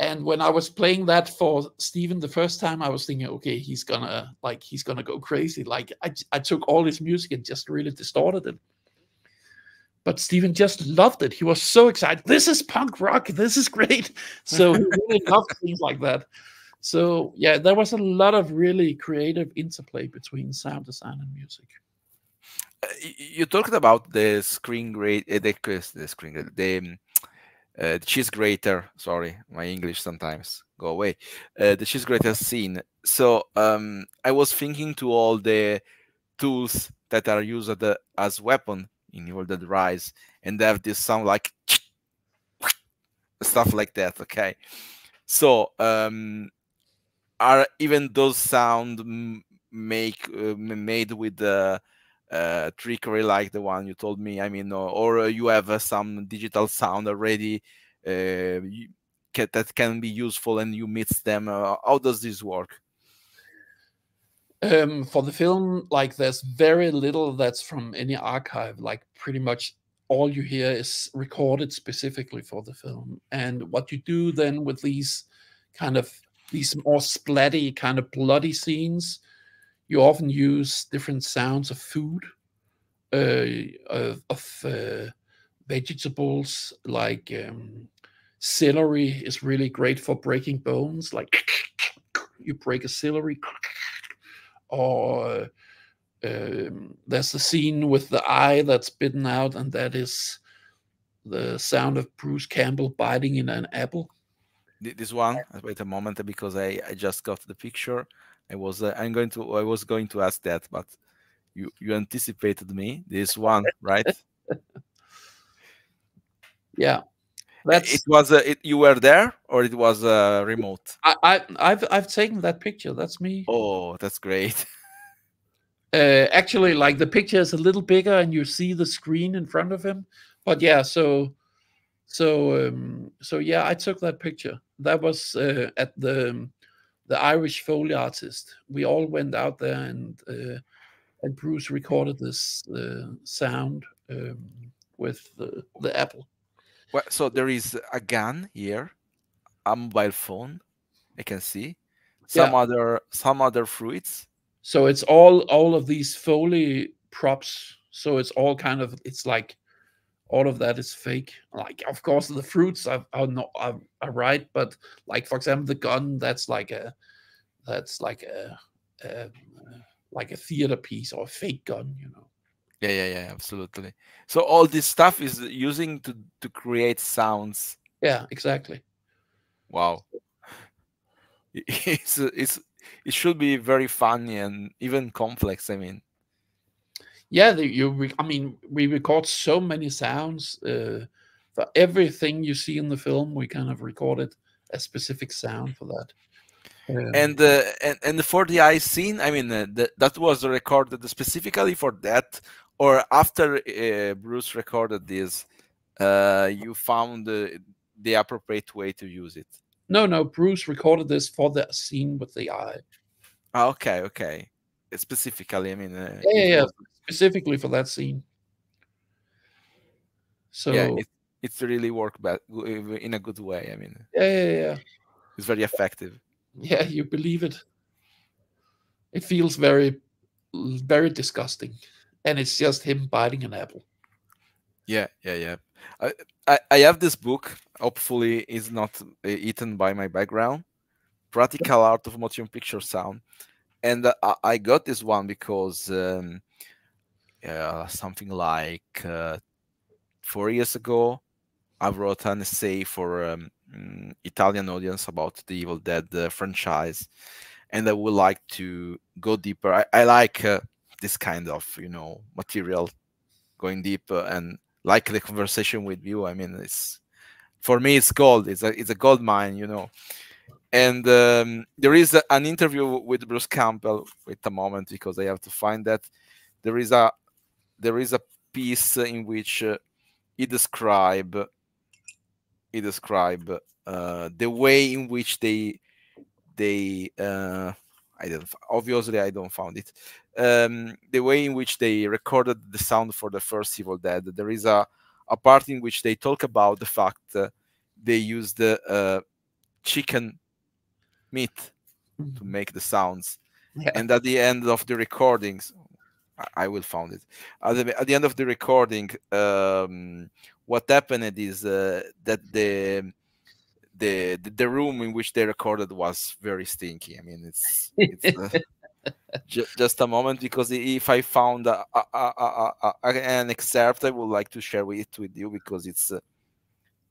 and when I was playing that for Steven the first time, I was thinking, okay, he's gonna like he's gonna go crazy. Like I, I took all his music and just really distorted it. But Steven just loved it. He was so excited. This is punk rock. This is great. So he really loved things like that. So yeah, there was a lot of really creative interplay between sound design and music. Uh, you talked about the screen grade, uh, the, the screen, the um, uh, the cheese grater sorry my english sometimes go away uh, the cheese grater scene so um, i was thinking to all the tools that are used as weapon in Evil Dead Rise and have this sound like stuff like that okay so um, are even those sound make uh, made with the uh, trickery like the one you told me. I mean, or, or you have uh, some digital sound already uh, you, that can be useful and you mix them. Uh, how does this work? Um, for the film, like there's very little that's from any archive. Like pretty much all you hear is recorded specifically for the film. And what you do then with these kind of these more splatty kind of bloody scenes, you often use different sounds of food, uh, of, of uh, vegetables like um, celery is really great for breaking bones. Like you break a celery, or um, there's a scene with the eye that's bitten out, and that is the sound of Bruce Campbell biting in an apple. This one, wait a moment, because I, I just got the picture. I was uh, I'm going to I was going to ask that, but you you anticipated me. This one, right? yeah, that's it was uh, it, you were there or it was uh, remote. I, I I've I've taken that picture. That's me. Oh, that's great. Uh, actually, like the picture is a little bigger, and you see the screen in front of him. But yeah, so so um, so yeah, I took that picture. That was uh, at the the Irish Foley artist. We all went out there and uh, and Bruce recorded this uh, sound um, with the, the Apple. Well, so there is a gun here, a mobile phone. I can see some yeah. other some other fruits. So it's all all of these Foley props. So it's all kind of it's like all of that is fake. Like, of course, the fruits are, are not are, are, right, but like for example, the gun that's like a that's like a, a like a theater piece or a fake gun, you know. Yeah, yeah, yeah, absolutely. So all this stuff is using to to create sounds Yeah, exactly. Wow. It's it's it should be very funny and even complex. I mean, yeah, the, you. I mean, we record so many sounds uh, for everything you see in the film. We kind of recorded a specific sound for that. Um, and uh, and and for the eye scene, I mean, uh, th- that was recorded specifically for that, or after uh, Bruce recorded this, uh, you found the appropriate way to use it. No, no, Bruce recorded this for the scene with the eye. Ah, okay, okay. Specifically, I mean, uh, yeah, yeah, specifically for that scene. So yeah, it, it's really worked but in a good way. I mean, yeah, yeah, yeah. It's very effective. Yeah, you believe it. It feels very, very disgusting, and it's just him biting an apple. Yeah, yeah, yeah. I, I, I have this book. Hopefully, it's not uh, eaten by my background. Practical Art of Motion Picture Sound, and uh, I got this one because um, uh, something like uh, four years ago, I wrote an essay for um, mm, Italian audience about the Evil Dead uh, franchise, and I would like to go deeper. I, I like uh, this kind of you know material, going deeper and like the conversation with you. I mean, it's for me, it's gold. It's a it's a gold mine, you know. And um, there is a, an interview with Bruce Campbell. Wait a moment, because I have to find that. There is a there is a piece in which uh, he describe he describe uh, the way in which they they uh, I don't obviously I don't found it um, the way in which they recorded the sound for the first Evil Dead. There is a, a part in which they talk about the fact uh, they used the uh, chicken meat to mm-hmm. make the sounds. Yeah. And at the end of the recordings, I, I will find it. At the, at the end of the recording, um, what happened is uh, that the the the room in which they recorded was very stinky. I mean, it's, it's uh, just a moment because if I found a, a, a, an excerpt, I would like to share it with you because it's uh,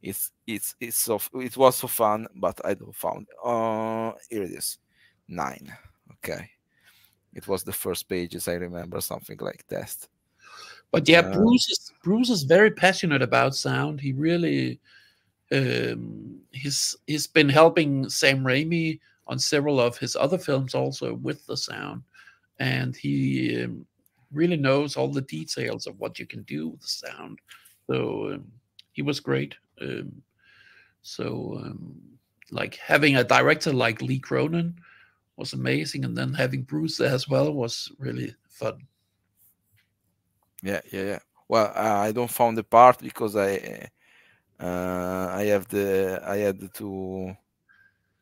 it's it's it's so it was so fun, but I don't found. Uh, here it is, nine. Okay, it was the first pages. I remember something like that. But yeah, uh, Bruce is Bruce is very passionate about sound. He really um, he's he's been helping Sam Raimi on several of his other films also with the sound. And he um, really knows all the details of what you can do with the sound. So um, he was great. Um, so um, like having a director like lee cronin was amazing. And then having bruce there as well was really fun. Yeah yeah yeah. Well i don't found the part because i uh, i have the i had to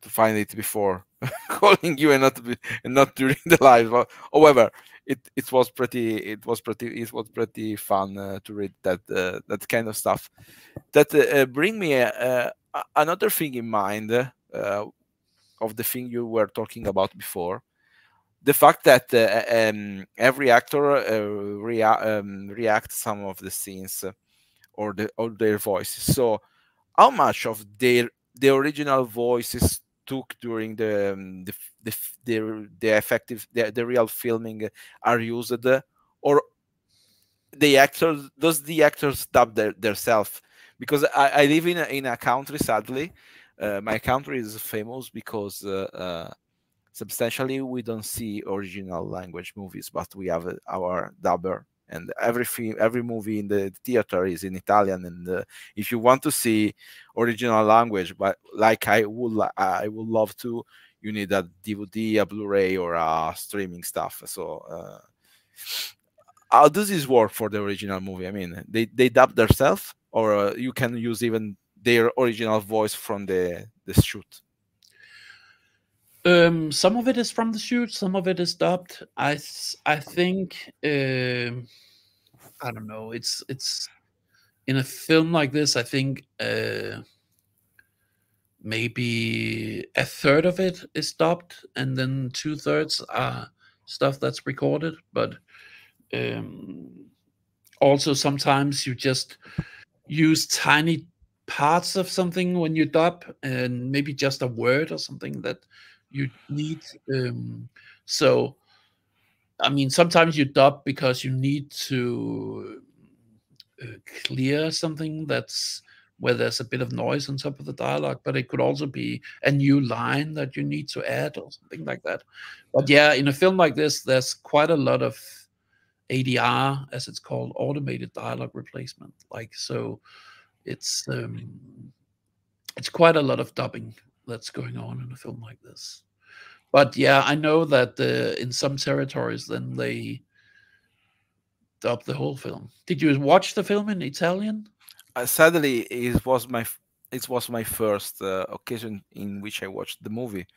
to find it before calling you and not be, and not during the live. However, it it was pretty it was pretty it was pretty fun uh, to read that uh, that kind of stuff. That uh, bring me another thing in mind uh, of the thing you were talking about before. The fact that uh, um, every actor uh, rea um, reacts some of the scenes or the or their voices. So, how much of their the original voices took during the um, the, the the, the effective the, the real filming are used or the actors does the actors dub their self because I, I live in a, in a country sadly uh, my country is famous because uh, uh, substantially we don't see original language movies but we have our dubber and every film, every movie in the theater is in Italian. And uh, if you want to see original language, but like I would, I would love to, you need a DVD, a Blu-ray, or a streaming stuff. So, uh, how does this work for the original movie? I mean, they they dub themselves, or uh, you can use even their original voice from the the shoot. Um, some of it is from the shoot, some of it is dubbed. I I think um, I don't know. It's it's in a film like this. I think uh, maybe a third of it is dubbed, and then two thirds are stuff that's recorded. But um, also sometimes you just use tiny parts of something when you dub, and maybe just a word or something that you need. Um, so, I mean, sometimes you dub because you need to uh, clear something that's where there's a bit of noise on top of the dialogue, but it could also be a new line that you need to add or something like that. But yeah, in a film like this, there's quite a lot of ADR, as it's called, automated dialogue replacement. Like so, it's um, it's quite a lot of dubbing that's going on in a film like this. But yeah, I know that uh, in some territories, then they dub the whole film. Did you watch the film in Italian? uh, sadly, it was my it was my first uh, occasion in which I watched the movie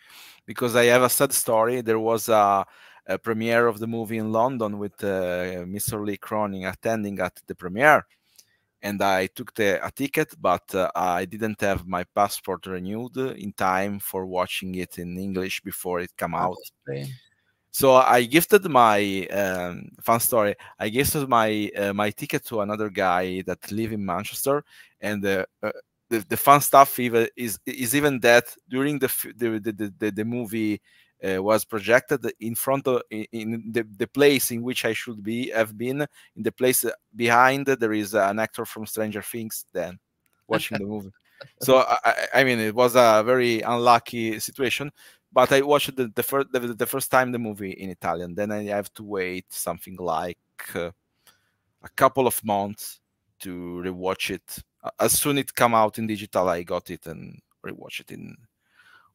because I have a sad story. There was a, a premiere of the movie in London with uh, Mr. Lee Cronin attending at the premiere, and I took the, a ticket, but uh, I didn't have my passport renewed in time for watching it in English before it came out. Okay. So I gifted my um, fun story. I gifted my uh, my ticket to another guy that live in Manchester, and uh, uh, the the fun stuff even is is even that during the the the, the, the movie uh, was projected in front of in, the, the place in which I should be have been in the place behind there is an actor from Stranger Things then watching the movie. So I, I mean it was a very unlucky situation but I watched the, the first the, the, first time the movie in Italian. Then I have to wait something like uh, a couple of months to rewatch it. As soon it come out in digital, I got it and rewatch it in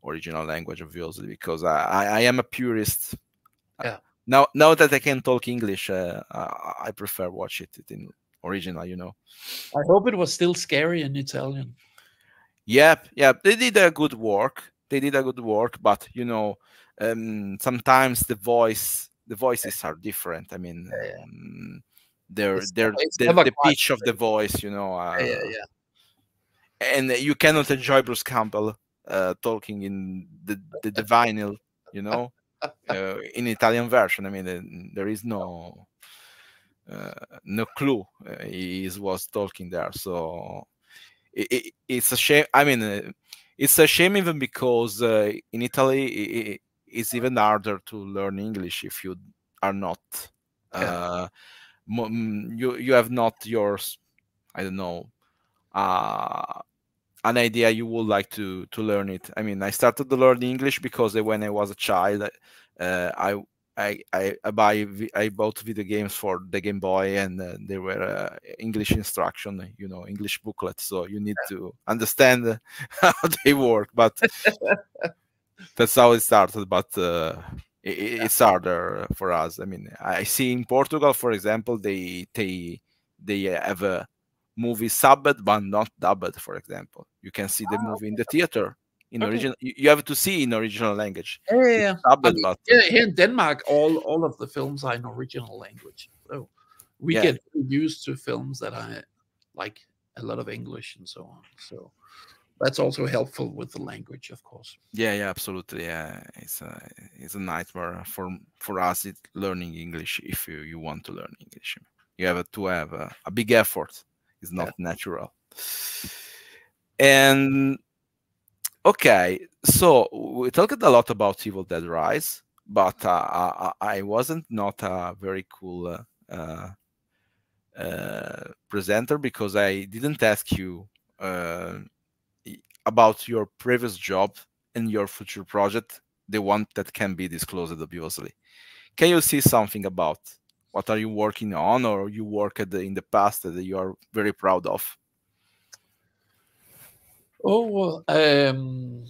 original language, obviously, because I, I, am a purist. Yeah. Now now that I can talk English, uh, I prefer watch it in original. You know. I hope it was still scary in Italian. Yep, yep. They did a good work they did a good work, but you know, um, sometimes the voice, the voices are different. I mean, yeah. um, they're they're, they're the pitch of the voice, you know. Uh, yeah, yeah. And you cannot enjoy Bruce Campbell uh, talking in the, the, the vinyl, you know, uh, in Italian version. I mean, there is no uh, no clue uh, he was talking there, so it, it, it's a shame. I mean uh, it's a shame even because uh, in Italy it, it's even harder to learn English if you are not uh, mm, you you have not yours I don't know uh, an idea you would like to to learn it. I mean, I started to learn English because when I was a child, uh, I I, I, I buy I bought video games for the Game Boy and uh, there were uh, English instruction, you know, English booklet. So you need to understand how they work. But that's how it started. But uh, it, it's harder for us. I mean, I see in Portugal, for example, they they they have a movie subbed but not dubbed. For example, you can see the ah, movie in the theater in okay. original you have to see in original language yeah, yeah, yeah. I mean, yeah here in denmark all all of the films are in original language so we yeah. get used to films that are like a lot of english and so on so that's also helpful with the language of course yeah yeah absolutely yeah it's a it's a nightmare for for us it, learning english if you, you want to learn english you have to have a, a big effort it's not yeah. natural and Okay, so we talked a lot about Evil Dead Rise, but uh, I, I, wasn't not a very cool uh, uh, presenter because I didn't ask you uh, about your previous job and your future project, the one that can be disclosed, obviously. Can you see something about what are you working on or you worked in the past that you are very proud of? Oh, um,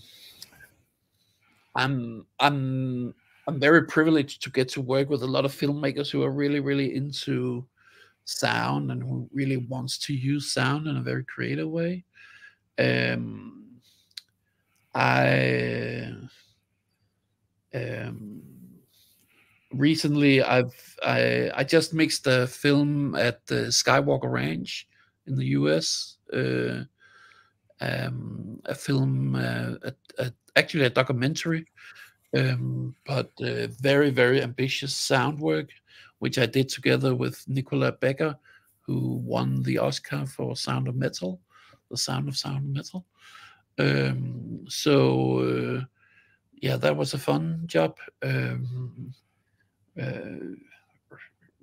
I'm I'm I'm very privileged to get to work with a lot of filmmakers who are really really into sound and who really wants to use sound in a very creative way. Um, I um, recently I've I I just mixed a film at the Skywalker Ranch in the U.S. Uh, um, a film, uh, a, a, actually a documentary, um, but uh, very, very ambitious sound work, which I did together with Nicolas Becker, who won the Oscar for Sound of Metal. the sound of sound of metal. Um, so uh, yeah, that was a fun job. Um,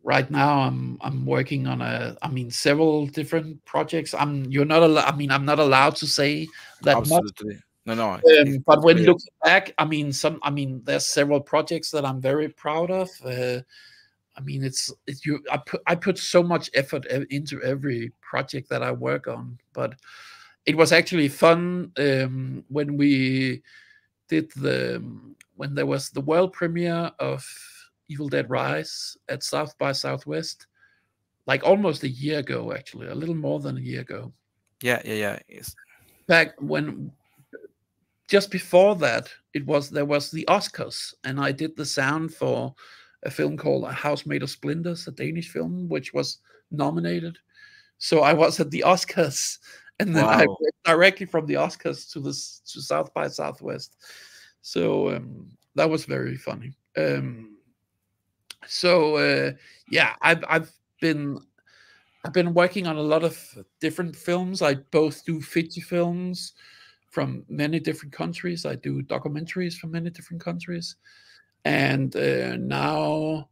right now, I'm I'm working on a, I mean, several different projects. I'm you're not allowed. I mean, I'm not allowed to say that Absolutely. much. No, no. Um, but when looking back, I mean, some, I mean, there's several projects that I'm very proud of. Uh, I mean, it's, it's you. I put I put so much effort into every project that I work on, but it was actually fun um, when we did the when there was the world premiere of Evil Dead Rise at South by Southwest, like almost a year ago, actually, a little more than a year ago. Yeah, yeah, yeah. Yes. Back when just before that, it was there was the Oscars, and I did the sound for a film called A House Made of Splinters, a Danish film, which was nominated. So I was at the Oscars, and then wow. I went directly from the Oscars to this to South by Southwest. So um, that was very funny. Um, so uh, yeah, I've I've been I've been working on a lot of different films. I both do feature films from many different countries. I do documentaries from many different countries and uh, now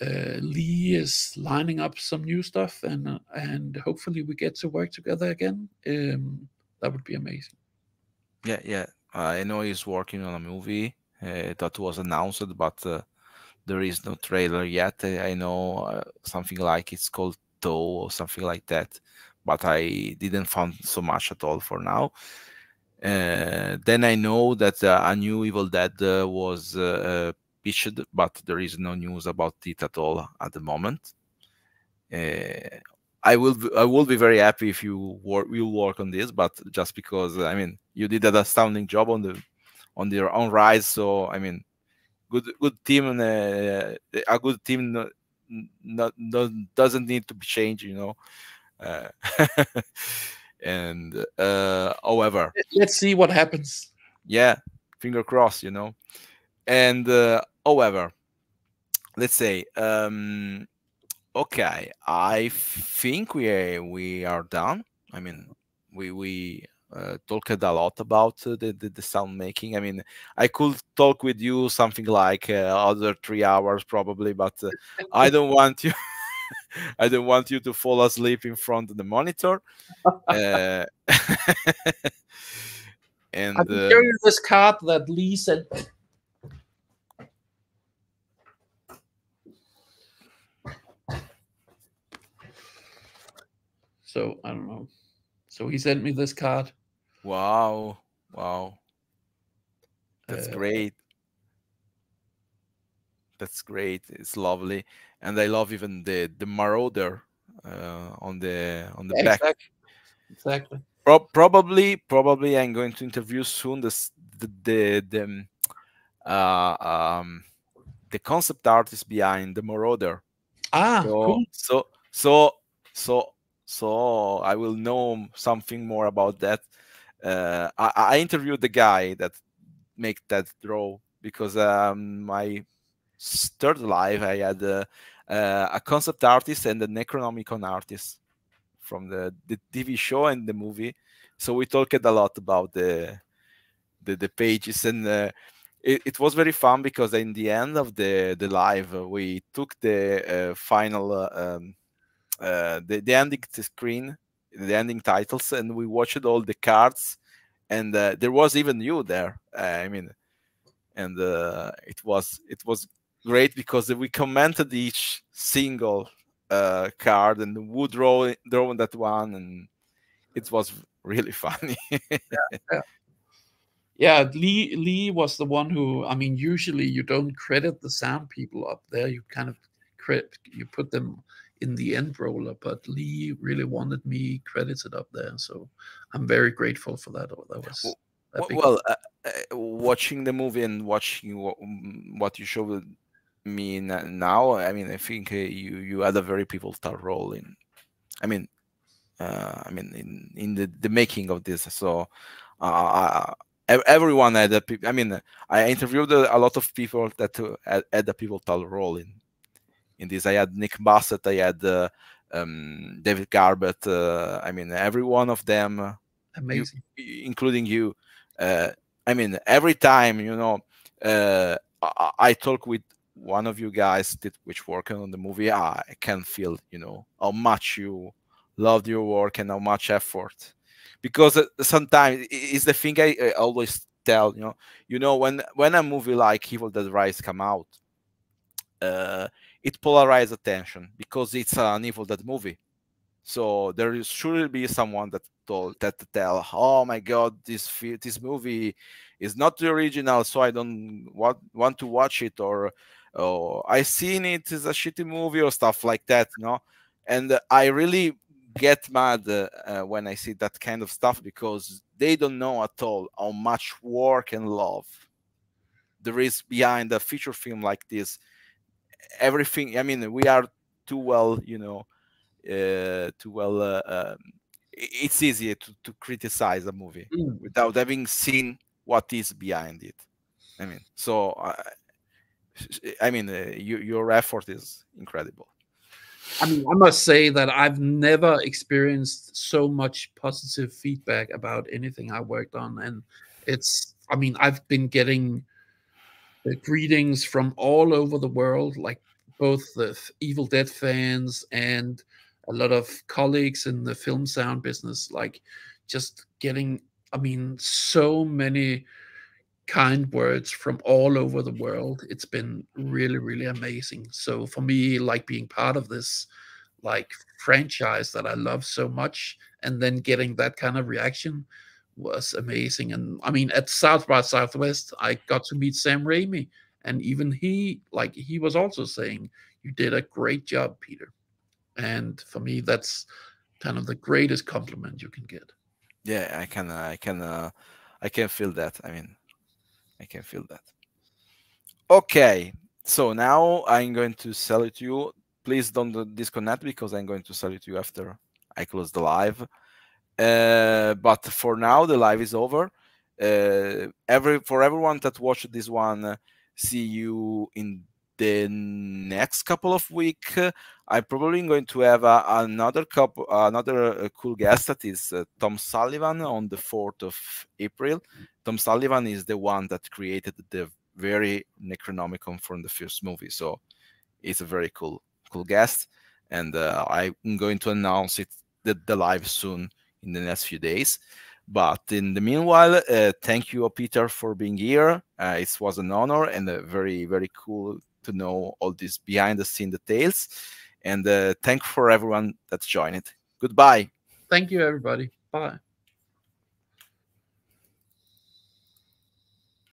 uh, Lee is lining up some new stuff, and uh, and hopefully we get to work together again. Um, that would be amazing. Yeah, yeah. I know he's working on a movie uh, that was announced, but uh, there is no trailer yet. I know uh, something like it's called Toe or something like that, but I didn't find so much at all for now. Uh, then I know that uh, a new Evil Dead uh, was pitched, but there is no news about it at all at the moment. I will I will be very happy if you work will work on this, but just because I mean you did an astounding job on the on your own rise, so I mean good good team and uh, a good team not, not, not, doesn't need to be changed, you know. Uh, and uh however. Let's see what happens. Yeah finger crossed you know? And uh however let's say um okay i think we are, we are done. I mean we we uh, talked a lot about uh, the, the, the sound making. I mean, I could talk with you something like uh, other three hours probably, but uh, I don't want you. I don't want you to fall asleep in front of the monitor. uh, and I can uh, you this card that Lee sent. So I don't know. So he sent me this card. Wow! Wow! That's uh, great. That's great. It's lovely and I love even the the marauder uh, on the on the back. Exactly. Exactly. Pro probably, probably, I'm going to interview soon this the the the um, uh, um, the concept artist behind the marauder. Ah, so, cool. So so so so I will know something more about that. Uh, I, I interviewed the guy that make that draw because um, my third live I had a concept artist and a Necronomicon artist from the, the TV show and the movie. So we talked a lot about the the, the pages and uh, it, it, was very fun because in the end of the the live uh, we took the uh, final uh, um, uh, the, the ending screen the ending titles and we watched all the cards and uh, there was even you there uh, i mean and uh, it was it was great because we commented each single uh, card and would draw draw that one, and it was really funny. yeah, yeah. yeah, Lee Lee was the one who. I mean, usually you don't credit the sound people up there. You kind of credit you put them in the end roller, but Lee really wanted me credited up there, so I'm very grateful for that. That was. Well, uh, uh, watching the movie and watching what, mm, what you showed me now, I mean, I think uh, you you had a very pivotal role in. I mean, uh, I mean, in in the the making of this. So, uh, everyone had a. I mean, I interviewed a lot of people that had, had a pivotal role in in this. I had Nick Bassett. I had uh, um, David Garbett. Uh, I mean, every one of them, amazing, you, including you. Uh, I mean, every time you know, uh, I, I, talk with one of you guys that which working on the movie. I can feel you know how much you loved your work and how much effort. Because uh, sometimes it's the thing I, I always tell you know you know when when a movie like Evil Dead Rise come out, uh, it polarizes attention because it's an Evil Dead movie. So there should be someone that told that to tell, oh my god, this this movie is not the original, so I don't want want to watch it, or oh I seen it is a shitty movie or stuff like that, you know. And I really get mad uh, uh, when I see that kind of stuff because they don't know at all how much work and love there is behind a feature film like this everything i mean we are too well you know uh, too well uh, um, it's easy to, to criticize a movie mm. without having seen what is behind it i mean so uh, i mean uh, you, your effort is incredible I mean, I must say that I've never experienced so much positive feedback about anything I worked on, and it's. I mean, I've been getting greetings from all over the world, like both the Evil Dead fans and a lot of colleagues in the film sound business, like just getting, I mean, so many kind words from all over the world. It's been really, really amazing. So for me, like being part of this like franchise that I love so much, and then getting that kind of reaction was amazing. And I mean, at South by Southwest, I got to meet Sam Raimi, and even he, like, he was also saying, "You did a great job, Peter." And for me, that's kind of the greatest compliment you can get. Yeah, I can, uh, I can, uh, I can feel that. I mean, I can feel that. Okay, so now I'm going to sell salute you. Please don't disconnect because I'm going to sell salute you after I close the live. Uh, but for now, the live is over. Uh, every for everyone that watched this one, see you in the next couple of weeks, I'm probably going to have uh, another couple, another uh, cool guest that is uh, Tom Sullivan on the 4th of April. Tom Sullivan is the one that created the very Necronomicon from the first movie, so it's a very cool, cool guest. And uh, I'm going to announce it the, the live soon in the next few days. But in the meanwhile, uh, thank you, Peter, for being here. Uh, it was an honor and very, very cool to know all these behind the scene details. And uh, thank for everyone that's joined it. Goodbye. Thank you, everybody. Bye.